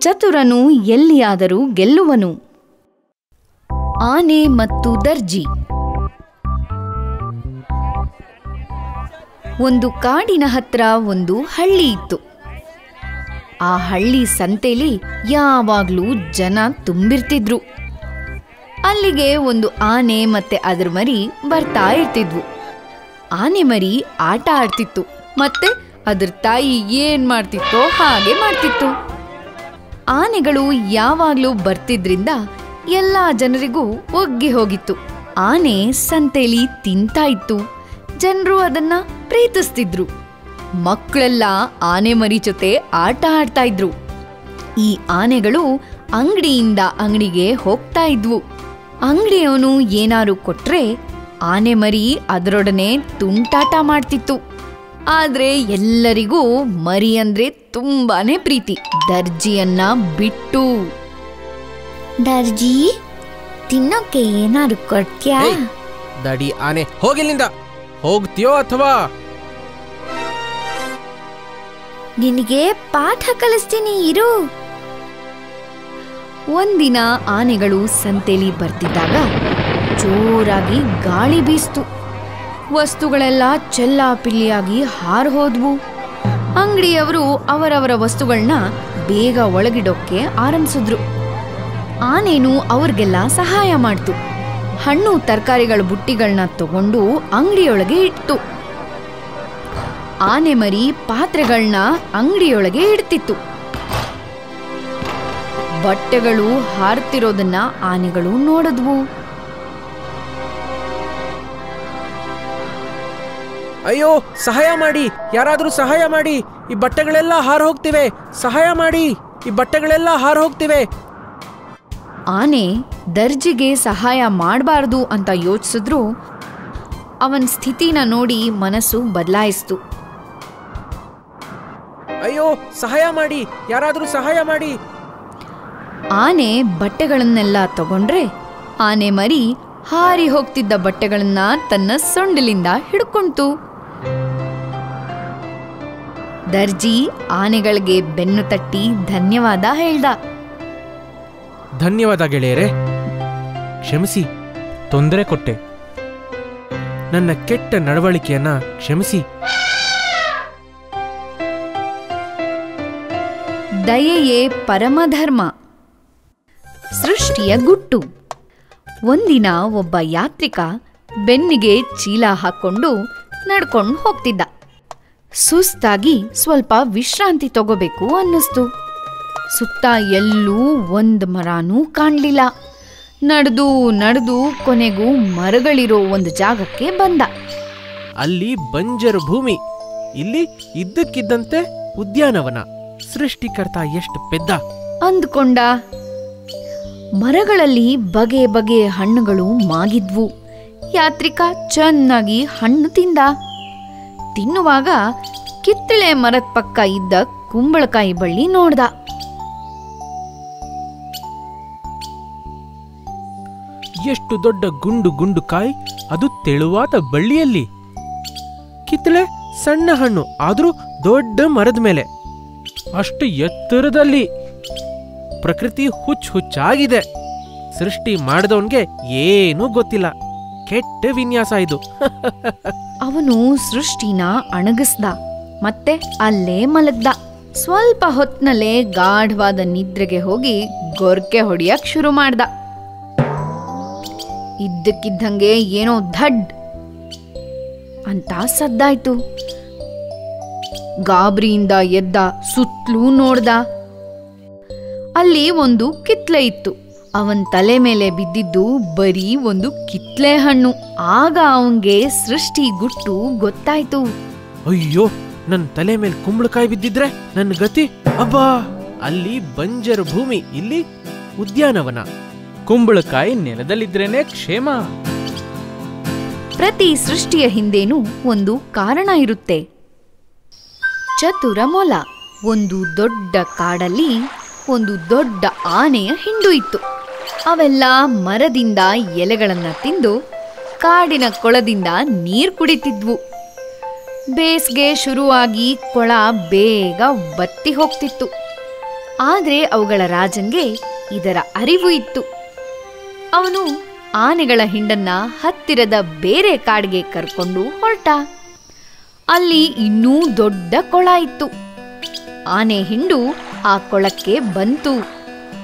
Speaker 1: ಚತುರನು ಎಲ್ಲಿಯಾದರೂ ಗೆಲ್ಲುವನು. ಆನೆ ಮತ್ತು ದರ್ಜಿ. ಒಂದು ಕಾಡಿನ ಹತ್ರ ಒಂದು ಹಳ್ಳಿ ಇತ್ತು. ಆ ಹಳ್ಳಿ ಸಂತೆಲಿ ಯಾವಾಗ್ಲೂ ಜನ ತುಂಬಿರ್ತಿದ್ರು. ಅಲ್ಲಿಗೆ ಒಂದು ಆನೆ ಮತ್ತೆ ಅದ್ರ ಮರಿ ಬರ್ತಾ ಇರ್ತಿದ್ವು. ಆನೆ ಮರಿ ಆಟ ಆಡ್ತಿತ್ತು. ಮತ್ತೆ ಅದ್ರ ತಾಯಿ ಏನ್ ಮಾಡ್ತಿತ್ತೋ ಹಾಗೆ ಮಾಡ್ತಿತ್ತು. ಆನೆಗಳು ಯಾವಾಗ್ಲೂ ಬರ್ತಿದ್ರಿಂದ ಎಲ್ಲಾ ಜನರಿಗೂ ಒಗ್ಗಿ ಹೋಗಿತ್ತು. ಆನೆ ಸಂತೆಲಿ ತಿಂತಾ ಇತ್ತು. ಜನರು ಅದನ್ನ ಪ್ರೀತಿಸ್ತಿದ್ರು. ಮಕ್ಕಳೆಲ್ಲ ಆನೆ ಮರಿ ಜೊತೆ ಆಟ ಆಡ್ತಾ ಇದ್ರು. ಈ ಆನೆಗಳು ಅಂಗಡಿಯಿಂದ ಅಂಗಡಿಗೆ ಹೋಗ್ತಾ ಇದ್ವು. ಅಂಗಡಿಯವನು ಏನಾರು ಕೊಟ್ರೆ ಆನೆ ಮರಿ ಅದರೊಡನೆ ತುಂಟಾಟ ಮಾಡ್ತಿತ್ತು. ಆದ್ರೆ ಎಲ್ಲರಿಗೂ ಮರಿ ಅಂದ್ರೆ ತುಂಬಾನೇ ಪ್ರೀತಿ. ದರ್ಜಿಯನ್ನ ಬಿಟ್ಟು.
Speaker 7: ದರ್ಜಿ ತಿನ್ನೋಕೆ ಏನಾದ್ರು ಕೊಡ್ತೀಯ?
Speaker 11: ದಡಿ ಆನೆ ಹೋಗಿಲ್ಲಿಂದ ಹೋಗ್ತೀಯೋ ಅಥವಾ?
Speaker 7: ನಿನಗೆ ಪಾಠ ಕಲಿಸ್ತೀನಿ ಇರು.
Speaker 1: ಒಂದಿನ ಆನೆಗಳು ಸಂತೆಲಿ ಬರ್ತಿದ್ದಾಗ ಜೋರಾಗಿ ಗಾಳಿ ಬೀಸ್ತು. ವಸ್ತುಗಳೆಲ್ಲ ಚೆಲ್ಲಾಪಿಲ್ಲಿಯಾಗಿ ಹಾರ್ ಹೋದ್ವು. ಅಂಗಡಿಯವರು ಅವರವರ ವಸ್ತುಗಳನ್ನ ಬೇಗ ಒಳಗಿಡೋಕ್ಕೆ ಆರಂಭಿಸಿದ್ರು. ಆನೇನು ಅವ್ರಿಗೆಲ್ಲ ಸಹಾಯ ಮಾಡ್ತು. ಹಣ್ಣು, ತರಕಾರಿಗಳ ಬುಟ್ಟಿಗಳನ್ನ ತಗೊಂಡು ಅಂಗಡಿಯೊಳಗೆ ಇಟ್ಟು ಆನೆ ಮರಿ ಪಾತ್ರೆಗಳನ್ನ ಅಂಗಡಿಯೊಳಗೆ ಇಡ್ತಿತ್ತು. ಬಟ್ಟೆಗಳು ಹಾರ್ತಿರೋದನ್ನ ಆನೆಗಳು ನೋಡಿದ್ವು.
Speaker 11: ಅಯ್ಯೋ ಸಹಾಯ ಮಾಡಿ. ಯಾರಾದರೂ ಸಹಾಯ ಮಾಡಿ. ಈ ಬಟ್ಟೆಗಳೆಲ್ಲ ಹಾರು ಹೋಗ್ತಿವೆ. ಸಹಾಯ ಮಾಡಿ. ಈ ಬಟ್ಟೆಗಳೆಲ್ಲ ಹಾರು ಹೋಗ್ತಿವೆ.
Speaker 1: ಆನೆ ದರ್ಜಿಗೆ ಸಹಾಯ ಮಾಡಬಾರ್ದು ಅಂತ ಯೋಚಿಸಿದ್ರು ಅವನ ಸ್ಥಿತಿನ ನೋಡಿ ಮನಸ್ಸು ಬದಲಾಯಿಸ್ತು.
Speaker 11: ಅಯ್ಯೋ ಸಹಾಯ ಮಾಡಿ. ಯಾರಾದರೂ ಸಹಾಯ ಮಾಡಿ.
Speaker 1: ಆನೆ ಬಟ್ಟೆಗಳನ್ನೆಲ್ಲ ತಗೊಂಡ್ರೆ ಆನೆ ಮರಿ ಹಾರಿ ಹೋಗ್ತಿದ್ದ ಬಟ್ಟೆಗಳನ್ನ ತನ್ನ ಸೊಂಡಿಲಿಂದ ಹಿಡ್ಕೊಂತು ದರ್ಜಿ ಆನೆಗಳಿಗೆ ಬೆನ್ನು ತಟ್ಟಿ ಧನ್ಯವಾದ ಹೇಳ್ದ.
Speaker 6: ಧನ್ಯವಾದ ಗೆಳೆಯರೆ. ಕ್ಷಮಿಸಿ ತೊಂದರೆ ಕೊಟ್ಟೆ. ನನ್ನ ಕೆಟ್ಟ ನಡವಳಿಕೆಯನ್ನ ಕ್ಷಮಿಸಿ.
Speaker 1: ದಯೆಯೇ ಪರಮಧರ್ಮ. ಸೃಷ್ಟಿಯ ಗುಟ್ಟು. ಒಂದಿನ ಒಬ್ಬ ಯಾತ್ರಿಕ ಬೆನ್ನಿಗೆ ಚೀಲ ಹಾಕ್ಕೊಂಡು ನಡ್ಕೊಂಡು ಹೋಗ್ತಿದ್ದ. ಸುಸ್ತಾಗಿ ಸ್ವಲ್ಪ ವಿಶ್ರಾಂತಿ ತಗೋಬೇಕು ಅನ್ನಿಸ್ತು. ಸುತ್ತ ಎಲ್ಲೂ ಒಂದ್ ಮರನೂ ಕಾಣಲಿಲ್ಲ. ನಡೆದು ನಡೆದು ಕೊನೆಗೂ ಮರಗಳಿರೋ ಒಂದು ಜಾಗಕ್ಕೆ ಬಂದ.
Speaker 6: ಅಲ್ಲಿ ಬಂಜರು ಭೂಮಿ ಇಲ್ಲಿ ಇದ್ದಕ್ಕಿದ್ದಂತೆ ಉದ್ಯಾನವನ. ಸೃಷ್ಟಿಕರ್ತ ಎಷ್ಟು ಪೆದ್ದ.
Speaker 1: ಅಂದ್ಕೊಂಡ ಮರಗಳಲ್ಲಿ ಬಗೆ ಬಗೆ ಹಣ್ಣುಗಳು ಮಾಗಿದ್ವು. ಯಾತ್ರಿಕ ಚೆನ್ನಾಗಿ ಹಣ್ಣು ತಿಂದ. ತಿನ್ನುವಾಗ ಕಿತ್ತಳೆ ಮರದ ಪಕ್ಕ ಇದ್ದ ಕುಂಬಳಕಾಯಿ ಬಳ್ಳಿ ನೋಡ್ದ.
Speaker 6: ಎಷ್ಟು ದೊಡ್ಡ ಗುಂಡು ಗುಂಡು ಕಾಯಿ, ಅದು ತೆಳುವಾದ ಬಳ್ಳಿಯಲ್ಲಿ. ಕಿತ್ತಳೆ ಸಣ್ಣ ಹಣ್ಣು, ಆದರೂ ದೊಡ್ಡ ಮರದ ಮೇಲೆ. ಅಷ್ಟು ಎತ್ತರದಲ್ಲಿ. ಪ್ರಕೃತಿ ಹುಚ್ಚು ಹುಚ್ಚಾಗಿದೆ. ಸೃಷ್ಟಿ ಮಾಡಿದವನ್ಗೆ ಏನೂ ಗೊತ್ತಿಲ್ಲ. ಕೆಟ್ಟ ವಿನ್ಯಾಸ ಇದು. *laughs*
Speaker 1: ಅವನು ಸೃಷ್ಟಿನ ಅಣಗಿಸ್ದ, ಮತ್ತೆ ಅಲ್ಲೇ ಮಲಗ್ದ. ಸ್ವಲ್ಪ ಹೊತ್ನಲ್ಲೇ ಗಾಢವಾದ ನಿದ್ರೆಗೆ ಹೋಗಿ ಗೊರ್ಕೆ ಹೊಡಿಯಕ್ ಶುರು ಮಾಡ್ದ. ಇದ್ದಕ್ಕಿದ್ದಂಗೆ ಏನೋ ಧಡ್ ಅಂತ ಸದ್ದಾಯ್ತು. ಗಾಬರಿಯಿಂದ ಎದ್ದ ಸುತ್ತಲೂ ನೋಡ್ದ. ಅಲ್ಲಿ ಒಂದು ಕಿತ್ಲೆ ಇತ್ತು. ಅವನ್ ತಲೆ ಮೇಲೆ ಬಿದ್ದಿದ್ದು ಬರೀ ಒಂದು ಕಿತ್ಲೆ ಹಣ್ಣು. ಆಗ ಅವಂಗೆ ಸೃಷ್ಟಿ ಗುಟ್ಟು ಗೊತ್ತಾಯ್ತು.
Speaker 6: ಅಯ್ಯೋ ನನ್ನ ತಲೆ ಮೇಲೆ ಕುಂಬಳಕಾಯಿ ಬಿದ್ದಿದ್ರೆ ನನ್ನ ಗತಿ? ಅಬ್ಬಾ! ಅಲ್ಲಿ ಬಂಜರು ಭೂಮಿ ಇಲ್ಲಿ ಉದ್ಯಾನವನ. ಕುಂಬಳಕಾಯಿ ನೆಲದಲ್ಲಿದ್ರೇನೆ ಕ್ಷೇಮ.
Speaker 1: ಪ್ರತಿ ಸೃಷ್ಟಿಯ ಹಿಂದೇನೂ ಒಂದು ಕಾರಣ ಇರುತ್ತೆ. ಚತುರ ಮೊಲ ಒಂದು ದೊಡ್ಡ ಕಾಡಲ್ಲಿ ಒಂದು ದೊಡ್ಡ ಆನೆಯ ಹಿಂಡು ಇತ್ತು. ಅವೆಲ್ಲ ಮರದಿಂದ ಎಲೆಗಳನ್ನು ತಿಂದು ಕಾಡಿನ ಕೊಳದಿಂದ ನೀರು ಕುಡಿತಿದ್ವು. ಬೇಸ್ಗೆ ಶುರುವಾಗಿ ಕೊಳ ಬೇಗ ಬತ್ತಿ ಹೋಗ್ತಿತ್ತು. ಆದ್ರೆ ಅವುಗಳ ರಾಜಂಗೆ ಇದರ ಅರಿವು ಇತ್ತು. ಅವನು ಆನೆಗಳ ಹಿಂಡನ್ನ ಹತ್ತಿರದ ಬೇರೆ ಕಾಡಿಗೆ ಕರ್ಕೊಂಡು ಹೊರಟ. ಅಲ್ಲಿ ಇನ್ನೂ ದೊಡ್ಡ ಕೊಳ ಇತ್ತು. ಆನೆ ಹಿಂಡು ಆ ಕೊಳಕ್ಕೆ ಬಂತು.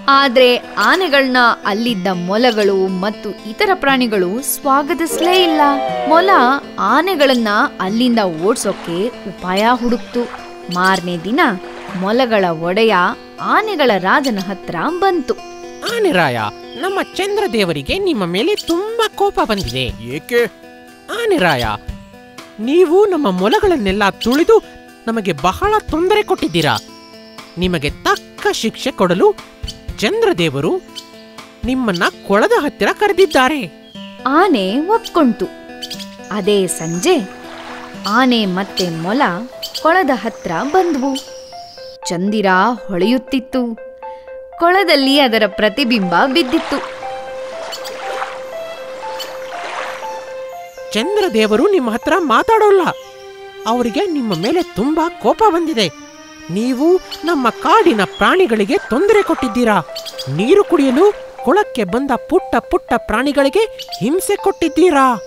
Speaker 1: ಆದ್ರೆ ಆನೆಗಳನ್ನ ಅಲ್ಲಿದ್ದ ಮೊಲಗಳು ಮತ್ತು ಇತರ ಪ್ರಾಣಿಗಳು ಸ್ವಾಗತಿಸಲೇ ಇಲ್ಲ. ಮೊಲ ಆನೆಗಳನ್ನ ಅಲ್ಲಿಂದ ಓಡಿಸೋಕೆ ಉಪಾಯ ಹುಡುಕ್ತು. ಮಾರನೇ ದಿನ ಮೊಲಗಳ ಒಡೆಯ ಆನೆಗಳ ರಾಜನ ಹತ್ರ ಬಂತು.
Speaker 11: ಆನೆರಾಯ ನಮ್ಮ ಚಂದ್ರದೇವರಿಗೆ ನಿಮ್ಮ ಮೇಲೆ ತುಂಬಾ ಕೋಪ ಬಂದಿದೆ. ಏಕೆ? ಆನೆರಾಯ ನೀವು ನಮ್ಮ ಮೊಲಗಳನ್ನೆಲ್ಲ ತುಳಿದು ನಮಗೆ ಬಹಳ ತೊಂದರೆ ಕೊಟ್ಟಿದ್ದೀರಾ? ನಿಮಗೆ ತಕ್ಕ ಶಿಕ್ಷೆ ಕೊಡಲು ಚಂದ್ರದೇವರು ನಿಮ್ಮನ್ನ ಕೊಳದ ಹತ್ತಿರ ಕರೆದಿದ್ದಾರೆ.
Speaker 1: ಆನೆ ಒಪ್ಕೊಂತು ಅದೇ ಸಂಜೆ ಆನೆ ಮತ್ತೆ ಮೊಲ ಕೊಳದ ಹತ್ರ ಬಂದ್ವು. ಚಂದಿರ ಹೊಳೆಯುತ್ತಿತ್ತು. ಕೊಳದಲ್ಲಿ ಅದರ ಪ್ರತಿಬಿಂಬ ಬಿದ್ದಿತ್ತು.
Speaker 11: ಚಂದ್ರದೇವರು ನಿಮ್ಮ ಹತ್ರ ಮಾತಾಡೋಲ್ಲ. ಅವರಿಗೆ ನಿಮ್ಮ ಮೇಲೆ ತುಂಬಾ ಕೋಪ ಬಂದಿದೆ. ನೀವು ನಮ್ಮ ಕಾಡಿನ ಪ್ರಾಣಿಗಳಿಗೆ ತೊಂದರೆ ಕೊಟ್ಟಿದ್ದೀರಾ? ನೀರು ಕುಡಿಯಲು ಕೊಳಕ್ಕೆ ಬಂದ ಪುಟ್ಟ ಪುಟ್ಟ ಪ್ರಾಣಿಗಳಿಗೆ ಹಿಂಸೆ ಕೊಟ್ಟಿದ್ದೀರಾ?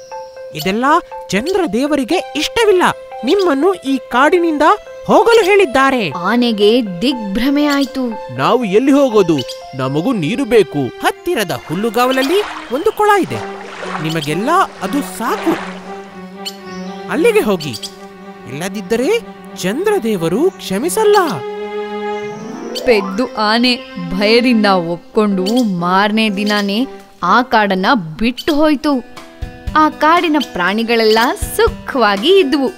Speaker 11: ಇದೆಲ್ಲ ಚಂದ್ರ ದೇವರಿಗೆ ಇಷ್ಟವಿಲ್ಲ. ನಿಮ್ಮನ್ನು ಈ ಕಾಡಿನಿಂದ ಹೋಗಲು ಹೇಳಿದ್ದಾರೆ.
Speaker 1: ಆನೆಗೆ ದಿಗ್ಭ್ರಮೆ ಆಯ್ತು.
Speaker 6: ನಾವು ಎಲ್ಲಿ ಹೋಗೋದು? ನಮಗೂ ನೀರು ಬೇಕು.
Speaker 11: ಹತ್ತಿರದ ಹುಲ್ಲುಗಾವಲಲ್ಲಿ ಒಂದು ಕೊಳ ಇದೆ. ನಿಮಗೆಲ್ಲ ಅದು ಸಾಕು. ಅಲ್ಲಿಗೆ ಹೋಗಿ. ಇಲ್ಲದಿದ್ದರೆ ಚಂದ್ರದೇವರು ಕ್ಷಮಿಸಲ್ಲ.
Speaker 1: ಪೆದ್ದು ಆನೆ ಭಯದಿಂದ ಒಪ್ಕೊಂಡು ಮಾರನೇ ದಿನಾನೇ ಆ ಕಾಡನ್ನ ಬಿಟ್ಟು ಹೋಯ್ತು. ಆ ಕಾಡಿನ ಪ್ರಾಣಿಗಳೆಲ್ಲ ಸುಖವಾಗಿ ಇದ್ವು.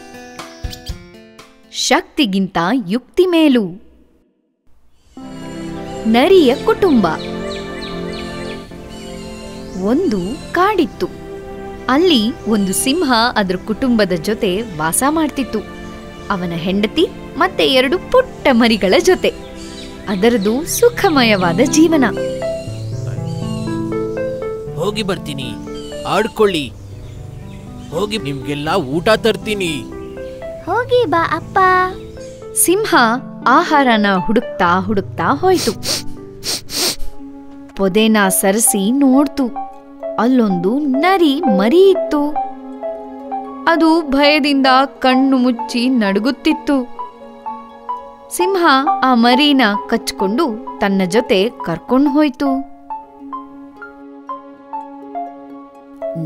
Speaker 1: ಶಕ್ತಿಗಿಂತ ಯುಕ್ತಿ ಮೇಲು. ನರಿಯ ಕುಟುಂಬ. ಒಂದು ಕಾಡಿತ್ತು. ಅಲ್ಲಿ ಒಂದು ಸಿಂಹ ಅದರ ಕುಟುಂಬದ ಜೊತೆ ವಾಸ ಮಾಡ್ತಿತ್ತು. ಅವನ ಹೆಂಡತಿ ಮತ್ತೆ ಎರಡು ಪುಟ್ಟ ಮರಿಗಳ ಜೊತೆ. ಅದರದು ಸುಖಮಯವಾದ ಜೀವನ.
Speaker 11: ಹೋಗಿ ಬರ್ತೀನಿ.
Speaker 12: ಆಡ್ಕೊಳ್ಳಿ. ಹೋಗಿ ನಿಮ್ಗೆಲ್ಲ ಊಟ ತರ್ತೀನಿ.
Speaker 7: ಹೋಗಿ ಬಾ ಅಪ್ಪ.
Speaker 1: ಸಿಂಹ ಆಹಾರನ ಹುಡುಕ್ತಾ ಹುಡುಕ್ತಾ ಹೋಯ್ತು. ಪೊದೆನ ಸರಿಸಿ ನೋಡ್ತು. ಅಲ್ಲೊಂದು ನರಿ ಮರಿ ಇತ್ತು. ಅದು ಭಯದಿಂದ ಕಣ್ಣು ಮುಚ್ಚಿ ನಡುಗುತ್ತಿತ್ತು. ಸಿಂಹ ಆ ಮರಿನ ಕಚ್ಕೊಂಡು ತನ್ನ ಜೊತೆ ಕರ್ಕೊಂಡು ಹೋಯ್ತು.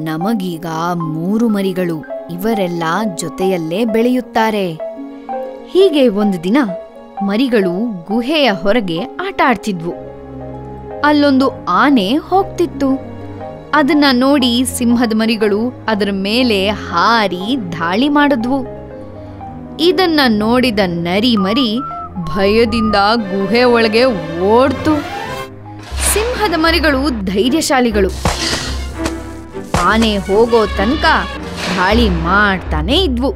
Speaker 1: ನಮಗೀಗ ಮೂರು ಮರಿಗಳು ಇವರೆಲ್ಲ ಜೊತೆಯಲ್ಲೇ ಬೆಳೆಯುತ್ತಾರೆ. ಹೀಗೆ ಒಂದು ದಿನ ಮರಿಗಳು ಗುಹೆಯ ಹೊರಗೆ ಆಟ ಆಡ್ತಿದ್ವು ಅಲ್ಲೊಂದು ಆನೆ ಹೋಗ್ತಿತ್ತು. ಅದನ್ನ ನೋಡಿ ಸಿಂಹದ ಮರಿಗಳು ಅದರ ಮೇಲೆ ಹಾರಿ ದಾಳಿ ಮಾಡಿದ್ವು. ಇದನ್ನ ನೋಡಿದ ನರಿ ಮರಿ ಭಯದಿಂದ ಗುಹೆ ಒಳಗೆ ಓಡ್ತು. ಸಿಂಹದ ಮರಿಗಳು ಧೈರ್ಯಶಾಲಿಗಳು. ಆನೆ ಹೋಗೋ ತನಕ ದಾಳಿ ಮಾಡ್ತಾನೆ ಇದ್ವು.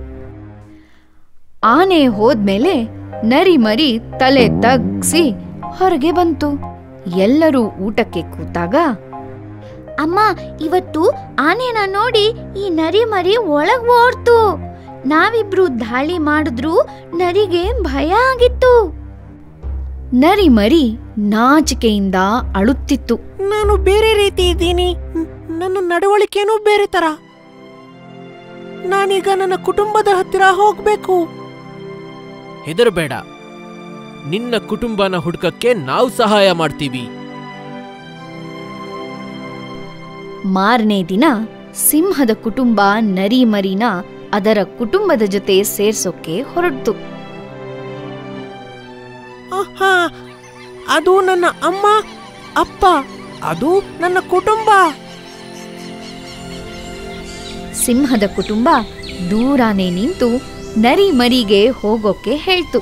Speaker 1: ಆನೆ ಹೋದ್ಮೇಲೆ ನರಿ ಮರಿ ತಲೆ ತಗ್ಸಿ ಹೊರಗೆ ಬಂತು. ಎಲ್ಲರೂ ಊಟಕ್ಕೆ ಕೂತಾಗ
Speaker 7: ಅಮ್ಮ ಇವತ್ತು ಆನೆನ ನೋಡಿ ಈ ನರಿ ಮರಿ ಒಳಗ್ ಓಡ್ತು. ನಾವಿಬ್ರು ದಾಳಿ ಮಾಡಿದ್ರು ನರಿಗೆ ಭಯ ಆಗಿತ್ತು.
Speaker 1: ನರಿ ಮರಿ ನಾಚಿಕೆಯಿಂದ ಅಳುತ್ತಿತ್ತು.
Speaker 11: ನಾನು ಬೇರೆ ರೀತಿ ಇದ್ದೀನಿ. ನನ್ನ ನಡವಳಿಕೆನೂ ಬೇರೆ ತರ. ನಾನೀಗ ನನ್ನ ಕುಟುಂಬದ ಹತ್ತಿರ ಹೋಗ್ಬೇಕು.
Speaker 12: ಹೆದರಬೇಡ. ನಿನ್ನ ಕುಟುಂಬನ ಹುಡುಕಕ್ಕೆ ನಾವು ಸಹಾಯ ಮಾಡ್ತೀವಿ.
Speaker 1: ಮಾರನೇ ದಿನ ಸಿಂಹದ ಕುಟುಂಬ ನರಿ ಮರಿನ ಅದರ ಕುಟುಂಬದ ಜೊತೆ ಸೇರ್ಸೋಕೆ ಹೊರಡ್ತು.
Speaker 11: ಆಹಾ ಅದು ನನ್ನ ಅಮ್ಮ ಅಪ್ಪ ಅದು ನನ್ನ ಕುಟುಂಬ.
Speaker 1: ಸಿಂಹದ ಕುಟುಂಬ ದೂರಾನೇ ನಿಂತು ನರಿ ಮರಿಗೆ ಹೋಗೋಕೆ ಹೇಳ್ತು.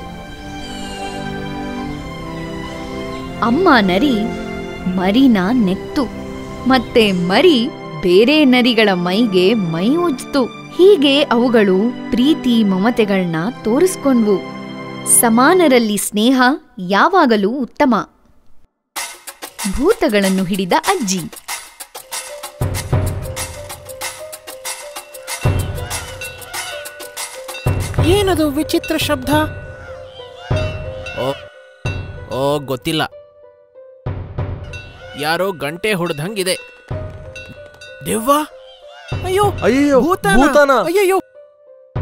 Speaker 1: ಅಮ್ಮ ನರಿ ಮರಿನ ನೆಕ್ತು. ಮತ್ತೆ ಮರಿ ಬೇರೆ ನರಿಗಳ ಮೈಗೆ ಮೈ ಉಜ್ತು. ಹೀಗೆ ಅವುಗಳು ಪ್ರೀತಿ ಮಮತೆಗಳನ್ನ ತೋರಿಸ್ಕೊಂಡ್ವು. ಸಮಾನರಲ್ಲಿ ಸ್ನೇಹ ಯಾವಾಗಲೂ ಉತ್ತಮ. ಭೂತಗಳನ್ನು ಹಿಡಿದ ಅಜ್ಜಿ.
Speaker 11: ಏನದು ವಿಚಿತ್ರ ಶಬ್ದ?
Speaker 12: ಓ ಓ ಗೊತ್ತಿಲ್ಲ. ಯಾರೋ ಗಂಟೆ ಹೊಡೆದಂಗಿದೆ.
Speaker 11: ದೆವ್ವ? ಅಯ್ಯೋ
Speaker 9: ಅಯ್ಯೋ
Speaker 11: ಭೂತಾನ. ಅಯ್ಯಯ್ಯೋ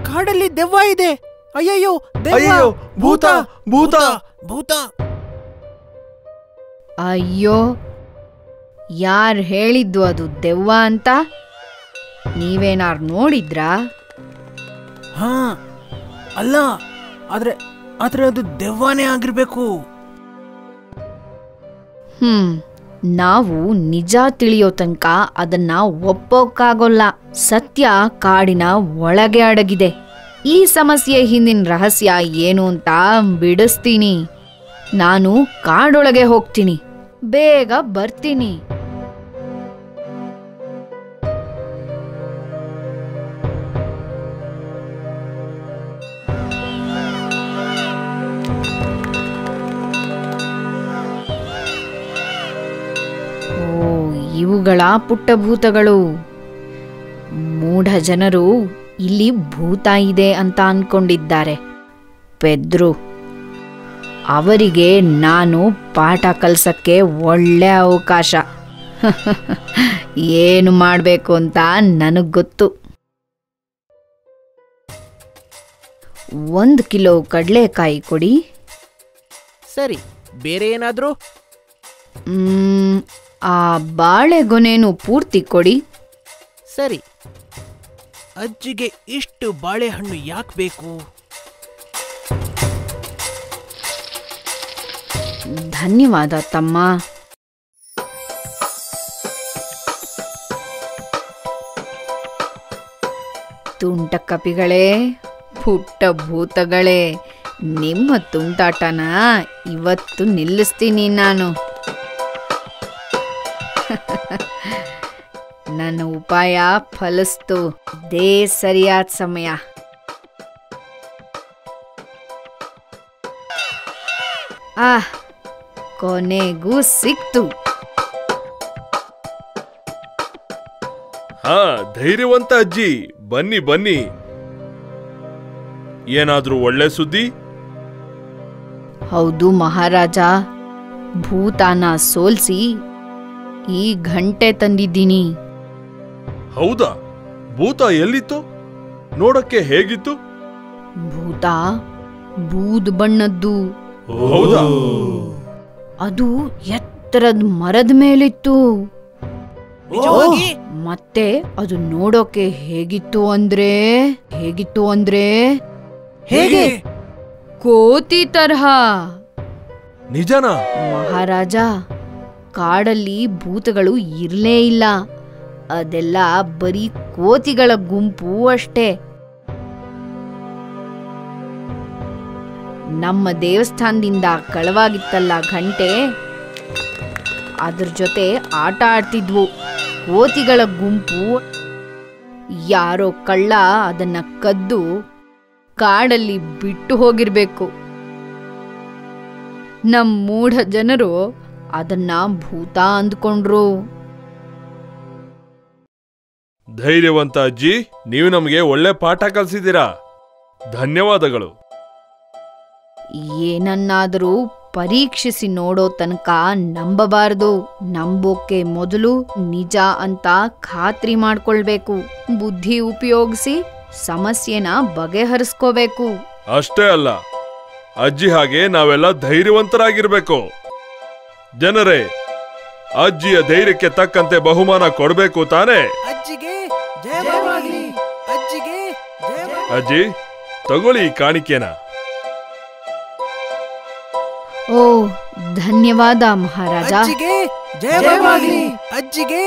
Speaker 11: ಕಾಡಲ್ಲಿ ದೆವ್ವ ಇದೆ. ಅಯ್ಯಯ್ಯೋ ದೆವ್ವ.
Speaker 9: ಅಯ್ಯಯ್ಯೋ ಭೂತ. ಭೂತ
Speaker 11: ಭೂತ.
Speaker 1: ಅಯ್ಯೋ ಯಾರ್ ಹೇಳಿದ್ದು ಅದು ದೆವ್ವ ಅಂತ? ನೀವೇನಾರ್ ನೋಡಿದ್ರಾ?
Speaker 11: ಹಾ ಅಲ್ಲ ಆದ್ರೆ ಆದ್ರೆ ಅದು ದೆವ್ವಾನೇ ಆಗಿರ್ಬೇಕು.
Speaker 1: ಹ್ಮ್. ನಾವು ನಿಜ ತಿಳಿಯೋ ತನಕ ಅದನ್ನ ಒಪ್ಪೋಕ್ಕಾಗೋಲ್ಲ ಸತ್ಯ ಕಾಡಿನ ಒಳಗೆ ಅಡಗಿದೆ. ಈ ಸಮಸ್ಯೆ ಹಿಂದಿನ ರಹಸ್ಯ ಏನು ಅಂತ ಬಿಡಿಸ್ತೀನಿ. ನಾನು ಕಾಡೊಳಗೆ ಹೋಗ್ತೀನಿ. ಬೇಗ ಬರ್ತೀನಿ. ಇವುಗಳ ಪುಟ್ಟಭೂತಗಳು. ಮೂಢ ಜನರು ಇಲ್ಲಿ ಭೂತ ಇದೆ ಅಂತ ಅನ್ಕೊಂಡಿದ್ದಾರೆ. ಪೆದ್ರು ಅವರಿಗೆ ನಾನು ಪಾಠ ಕಲ್ಸಕ್ಕೆ ಒಳ್ಳೆ ಅವಕಾಶ. *laughs* ಏನು ಮಾಡಬೇಕು ಅಂತ ನನಗ್ ಗೊತ್ತು. ಒಂದು ಕಿಲೋ ಕಡಲೆಕಾಯಿ ಕೊಡಿ.
Speaker 12: ಸರಿ ಬೇರೆ ಏನಾದ್ರೂ?
Speaker 1: ಆ ಬಾಳೆಗೊನೆನು ಪೂರ್ತಿ ಕೊಡಿ.
Speaker 12: ಸರಿ. ಅಜ್ಜಿಗೆ ಇಷ್ಟು ಬಾಳೆಹಣ್ಣು ಯಾಕೆ ಬೇಕು?
Speaker 1: ಧನ್ಯವಾದ ತಮ್ಮ. ತುಂಟ ಕಪಿಗಳೇ ಪುಟ್ಟ ಭೂತಗಳೇ ನಿಮ್ಮ ತುಂಟಾಟನ ಇವತ್ತು ನಿಲ್ಲಿಸ್ತೀನಿ ನಾನು. *laughs* ನನ್ನ ಉಪಾಯ ಫಲಿಸ್ತು. ಇದೇ ಸರಿಯಾದ ಸಮಯ. ಆಹ್ ಕೊನೆಗೂ ಸಿಕ್ತು.
Speaker 9: ಹಾ ಧೈರ್ಯವಂತ ಅಜ್ಜಿ ಬನ್ನಿ ಬನ್ನಿ. ಏನಾದ್ರೂ ಒಳ್ಳೆ ಸುದ್ದಿ?
Speaker 1: ಹೌದು ಮಹಾರಾಜ. ಭೂತಾನ ಸೋಲ್ಸಿ ಈ ಘಂಟೆ ತಂದಿದ್ದೀನಿ.
Speaker 9: ಹೌದಾ? ಭೂತ ಎಲ್ಲಿತ್ತು? ನೋಡಕ್ಕೆ ಹೇಗಿತ್ತು?
Speaker 1: ಭೂತ ಬೂದ್ ಬಣ್ಣದ್ದು.
Speaker 9: ಹೌದಾ?
Speaker 1: ಅದು ಎತ್ತರದ ಮರದ ಮೇಲಿತ್ತು.
Speaker 12: ನಿಜವಾಗಿ?
Speaker 1: ಮತ್ತೆ ಅದು ನೋಡೋಕೆ ಹೇಗಿತ್ತು ಅಂದ್ರೆ ಹೇಗಿತ್ತು ಅಂದ್ರೆ
Speaker 12: ಹೇಗೆ?
Speaker 1: ಕೋತಿ ತರಹ.
Speaker 9: ನಿಜನಾ?
Speaker 1: ಮಹಾರಾಜ ಕಾಡಲ್ಲಿ ಭೂತಗಳು ಇರಲೇ ಇಲ್ಲ. ಅದೆಲ್ಲ ಬರೀ ಕೋತಿಗಳ ಗುಂಪು ಅಷ್ಟೇ. ನಮ್ಮ ದೇವಸ್ಥಾನದಿಂದ ಕಳವಾಗಿತ್ತಲ್ಲ ಘಂಟೆ? ಅದ್ರ ಜೊತೆ ಆಟ ಆಡ್ತಿದ್ವು. ಕೋತಿಗಳ ಗುಂಪು. ಯಾರೋ ಕಳ್ಳ ಅದನ್ನ ಕದ್ದು ಕಾಡಲ್ಲಿ ಬಿಟ್ಟು ಹೋಗಿರ್ಬೇಕು. ನಮ್ಮ ಮೂಢ ಜನರು ಅದನ್ನ ಭೂತ ಅಂದ್ಕೊಂಡ್ರು.
Speaker 9: ಧೈರ್ಯವಂತ ಅಜ್ಜಿ ನೀವು ನಮಗೆ ಒಳ್ಳೆ ಪಾಠ ಕಲಿಸಿದ್ದೀರಾ. ಧನ್ಯವಾದಗಳು.
Speaker 1: ಏನನ್ನಾದರೂ ಪರೀಕ್ಷಿಸಿ ನೋಡೋ ತನಕ ನಂಬಬಾರದು. ನಂಬೋಕೆ ಮೊದಲು ನಿಜ ಅಂತ ಖಾತ್ರಿ ಮಾಡ್ಕೊಳ್ಬೇಕು. ಬುದ್ಧಿ ಉಪಯೋಗಿಸಿ ಸಮಸ್ಯೆನ ಬಗೆಹರಿಸ್ಕೋಬೇಕು.
Speaker 9: ಅಷ್ಟೇ ಅಲ್ಲ ಅಜ್ಜಿ ಹಾಗೆ ನಾವೆಲ್ಲ ಧೈರ್ಯವಂತರಾಗಿರ್ಬೇಕು. ಜನರೇ ಅಜ್ಜಿಯ ಧೈರ್ಯಕ್ಕೆ ತಕ್ಕಂತೆ ಬಹುಮಾನ ಕೊಡಬೇಕು ತಾನೆ?
Speaker 12: ಅಜ್ಜಿಗೆ ಜಯವಾಗಲಿ ಅಜ್ಜಿಗೆ ಜಯವಾಗಲಿ
Speaker 9: ಅಜ್ಜಿ ತಗೊಳ್ಳಿ ಈ ಕಾಣಿಕೆನ.
Speaker 1: ಓ ಧನ್ಯವಾದ ಮಹಾರಾಜ.
Speaker 12: ಅಜ್ಜಿಗೆ ಜಯವಾಗಲಿ ಅಜ್ಜಿಗೆ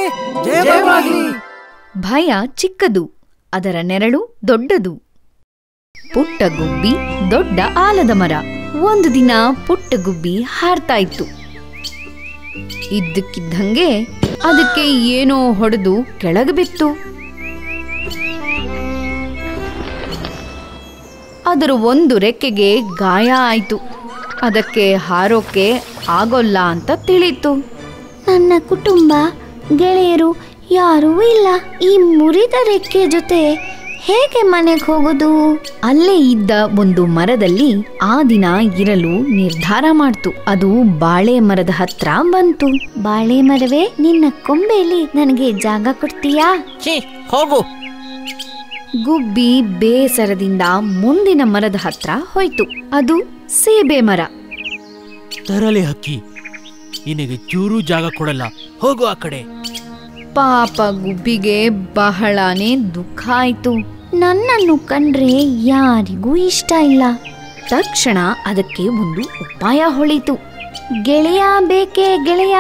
Speaker 12: ಜಯವಾಗಲಿ
Speaker 1: ಭಯ ಚಿಕ್ಕದು ಅದರ ನೆರಳು ದೊಡ್ಡದು. ಪುಟ್ಟ ಗುಬ್ಬಿ ದೊಡ್ಡ ಆಲದ ಮರ. ಒಂದು ದಿನ ಪುಟ್ಟ ಗುಬ್ಬಿ ಹಾರ್ತಾ ಇತ್ತು. ಇದ್ದಕ್ಕಿದ್ದಂಗೆ ಅದಕ್ಕೆ ಏನೋ ಹೊಡೆದು ಕೆಳಗೆ ಬಿತ್ತು. ಅದರ ಒಂದು ರೆಕ್ಕೆಗೆ ಗಾಯ ಆಯಿತು. ಅದಕ್ಕೆ ಹಾರೋಕೆ ಆಗೋಲ್ಲ ಅಂತ ತಿಳಿತು
Speaker 7: ನನ್ನ ಕುಟುಂಬ, ಗೆಳೆಯರು ಯಾರೂ ಇಲ್ಲ. ಈ ಮುರಿದ ರೆಕ್ಕೆ ಜೊತೆ ಹೇಗೆ ಮನೆಗೆ ಹೋಗೋದು?
Speaker 1: ಅಲ್ಲೇ ಇದ್ದ ಒಂದು ಮರದಲ್ಲಿ ಆ ದಿನ ಇರಲು ನಿರ್ಧಾರ ಮಾಡ್ತು. ಅದು ಬಾಳೆ ಮರದ ಹತ್ರ ಬಂತು.
Speaker 7: ಬಾಳೆ ಮರವೇ ನಿನ್ನ ಕೊಂಬೆಯಲ್ಲಿ ನನಗೆ ಜಾಗ ಕೊಡ್ತೀಯಾ?
Speaker 5: ಛೀ ಹೋಗು.
Speaker 1: ಗುಬ್ಬಿ ಬೇಸರದಿಂದ ಮುಂದಿನ ಮರದ ಹತ್ರ ಹೋಯ್ತು. ಅದು ಸೇಬೆ ಮರ.
Speaker 12: ತರಲೆ ಹಕ್ಕಿ. ನಿನಗೆ ಚೂರು ಜಾಗ ಕೊಡಲ್ಲ. ಹೋಗು ಆ ಕಡೆ.
Speaker 1: ಪಾಪ ಗುಬ್ಬಿಗೆ ಬಹಳಾನೇ ದುಃಖ ಆಯ್ತು.
Speaker 7: ನನ್ನನ್ನು ಕಂಡ್ರೆ ಯಾರಿಗೂ ಇಷ್ಟ ಇಲ್ಲ.
Speaker 1: ತಕ್ಷಣ ಅದಕ್ಕೆ ಒಂದು ಉಪಾಯ ಹೊಳಿತು.
Speaker 7: ಗೆಳೆಯ ಬೇಕೇ ಗೆಳೆಯ?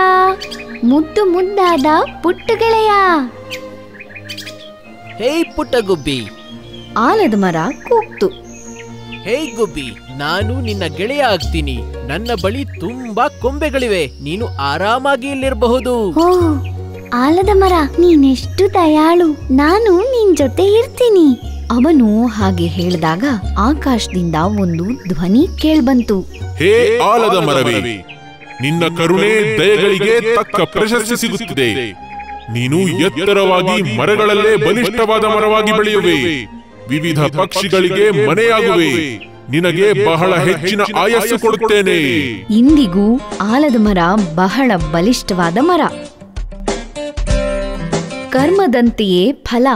Speaker 7: ಮುದ್ದು ಮುದ್ದಾದ ಪುಟ್ಟ ಗೆಳೆಯ?
Speaker 12: ಹೇ ಪುಟ್ಟ ಗುಬ್ಬಿ.
Speaker 1: ಆಲದ ಮರ ಕೂಗ್ತು.
Speaker 12: ಹೇ ಗುಬ್ಬಿ ನಾನು ನಿನ್ನ ಗೆಳೆಯ ಆಗ್ತೀನಿ. ನನ್ನ ಬಳಿ ತುಂಬಾ ಕೊಂಬೆಗಳಿವೆ. ನೀನು ಆರಾಮಾಗಿ ಇಲ್ಲಿರಬಹುದು.
Speaker 7: ಆಲದ ಮರ ನೀನೆಷ್ಟು ದಯಾಳು. ನಾನು ನಿನ್ ಜೊತೆ ಇರ್ತೀನಿ.
Speaker 1: ಅವನು ಹಾಗೆ ಹೇಳಿದಾಗ ಆಕಾಶದಿಂದ ಒಂದು ಧ್ವನಿ ಕೇಳ್ಬಂತು.
Speaker 3: ಹೇ ಆಲದ ಮರವೇ ನಿನ್ನ ಕರುಣೆ ದಯಗಳಿಗೆ ತಕ್ಕ ಪ್ರಶಸ್ತಿ ಸಿಗುತ್ತಿದೆ. ನೀನು ಎತ್ತರವಾಗಿ ಮರಗಳಲ್ಲೇ ಬಲಿಷ್ಠವಾದ ಮರವಾಗಿ ಬೆಳೆಯುವೆ. ವಿವಿಧ ಪಕ್ಷಿಗಳಿಗೆ ಮನೆಯಾಗುವೆ. ನಿನಗೆ ಬಹಳ ಹೆಚ್ಚಿನ ಆಯಸ್ಸು ಕೊಡುತ್ತೇನೆ.
Speaker 1: ಇಂದಿಗೂ ಆಲದ ಮರ ಬಹಳ ಬಲಿಷ್ಠವಾದ ಮರ. ಕರ್ಮದಂತೆಯೇ ಫಲ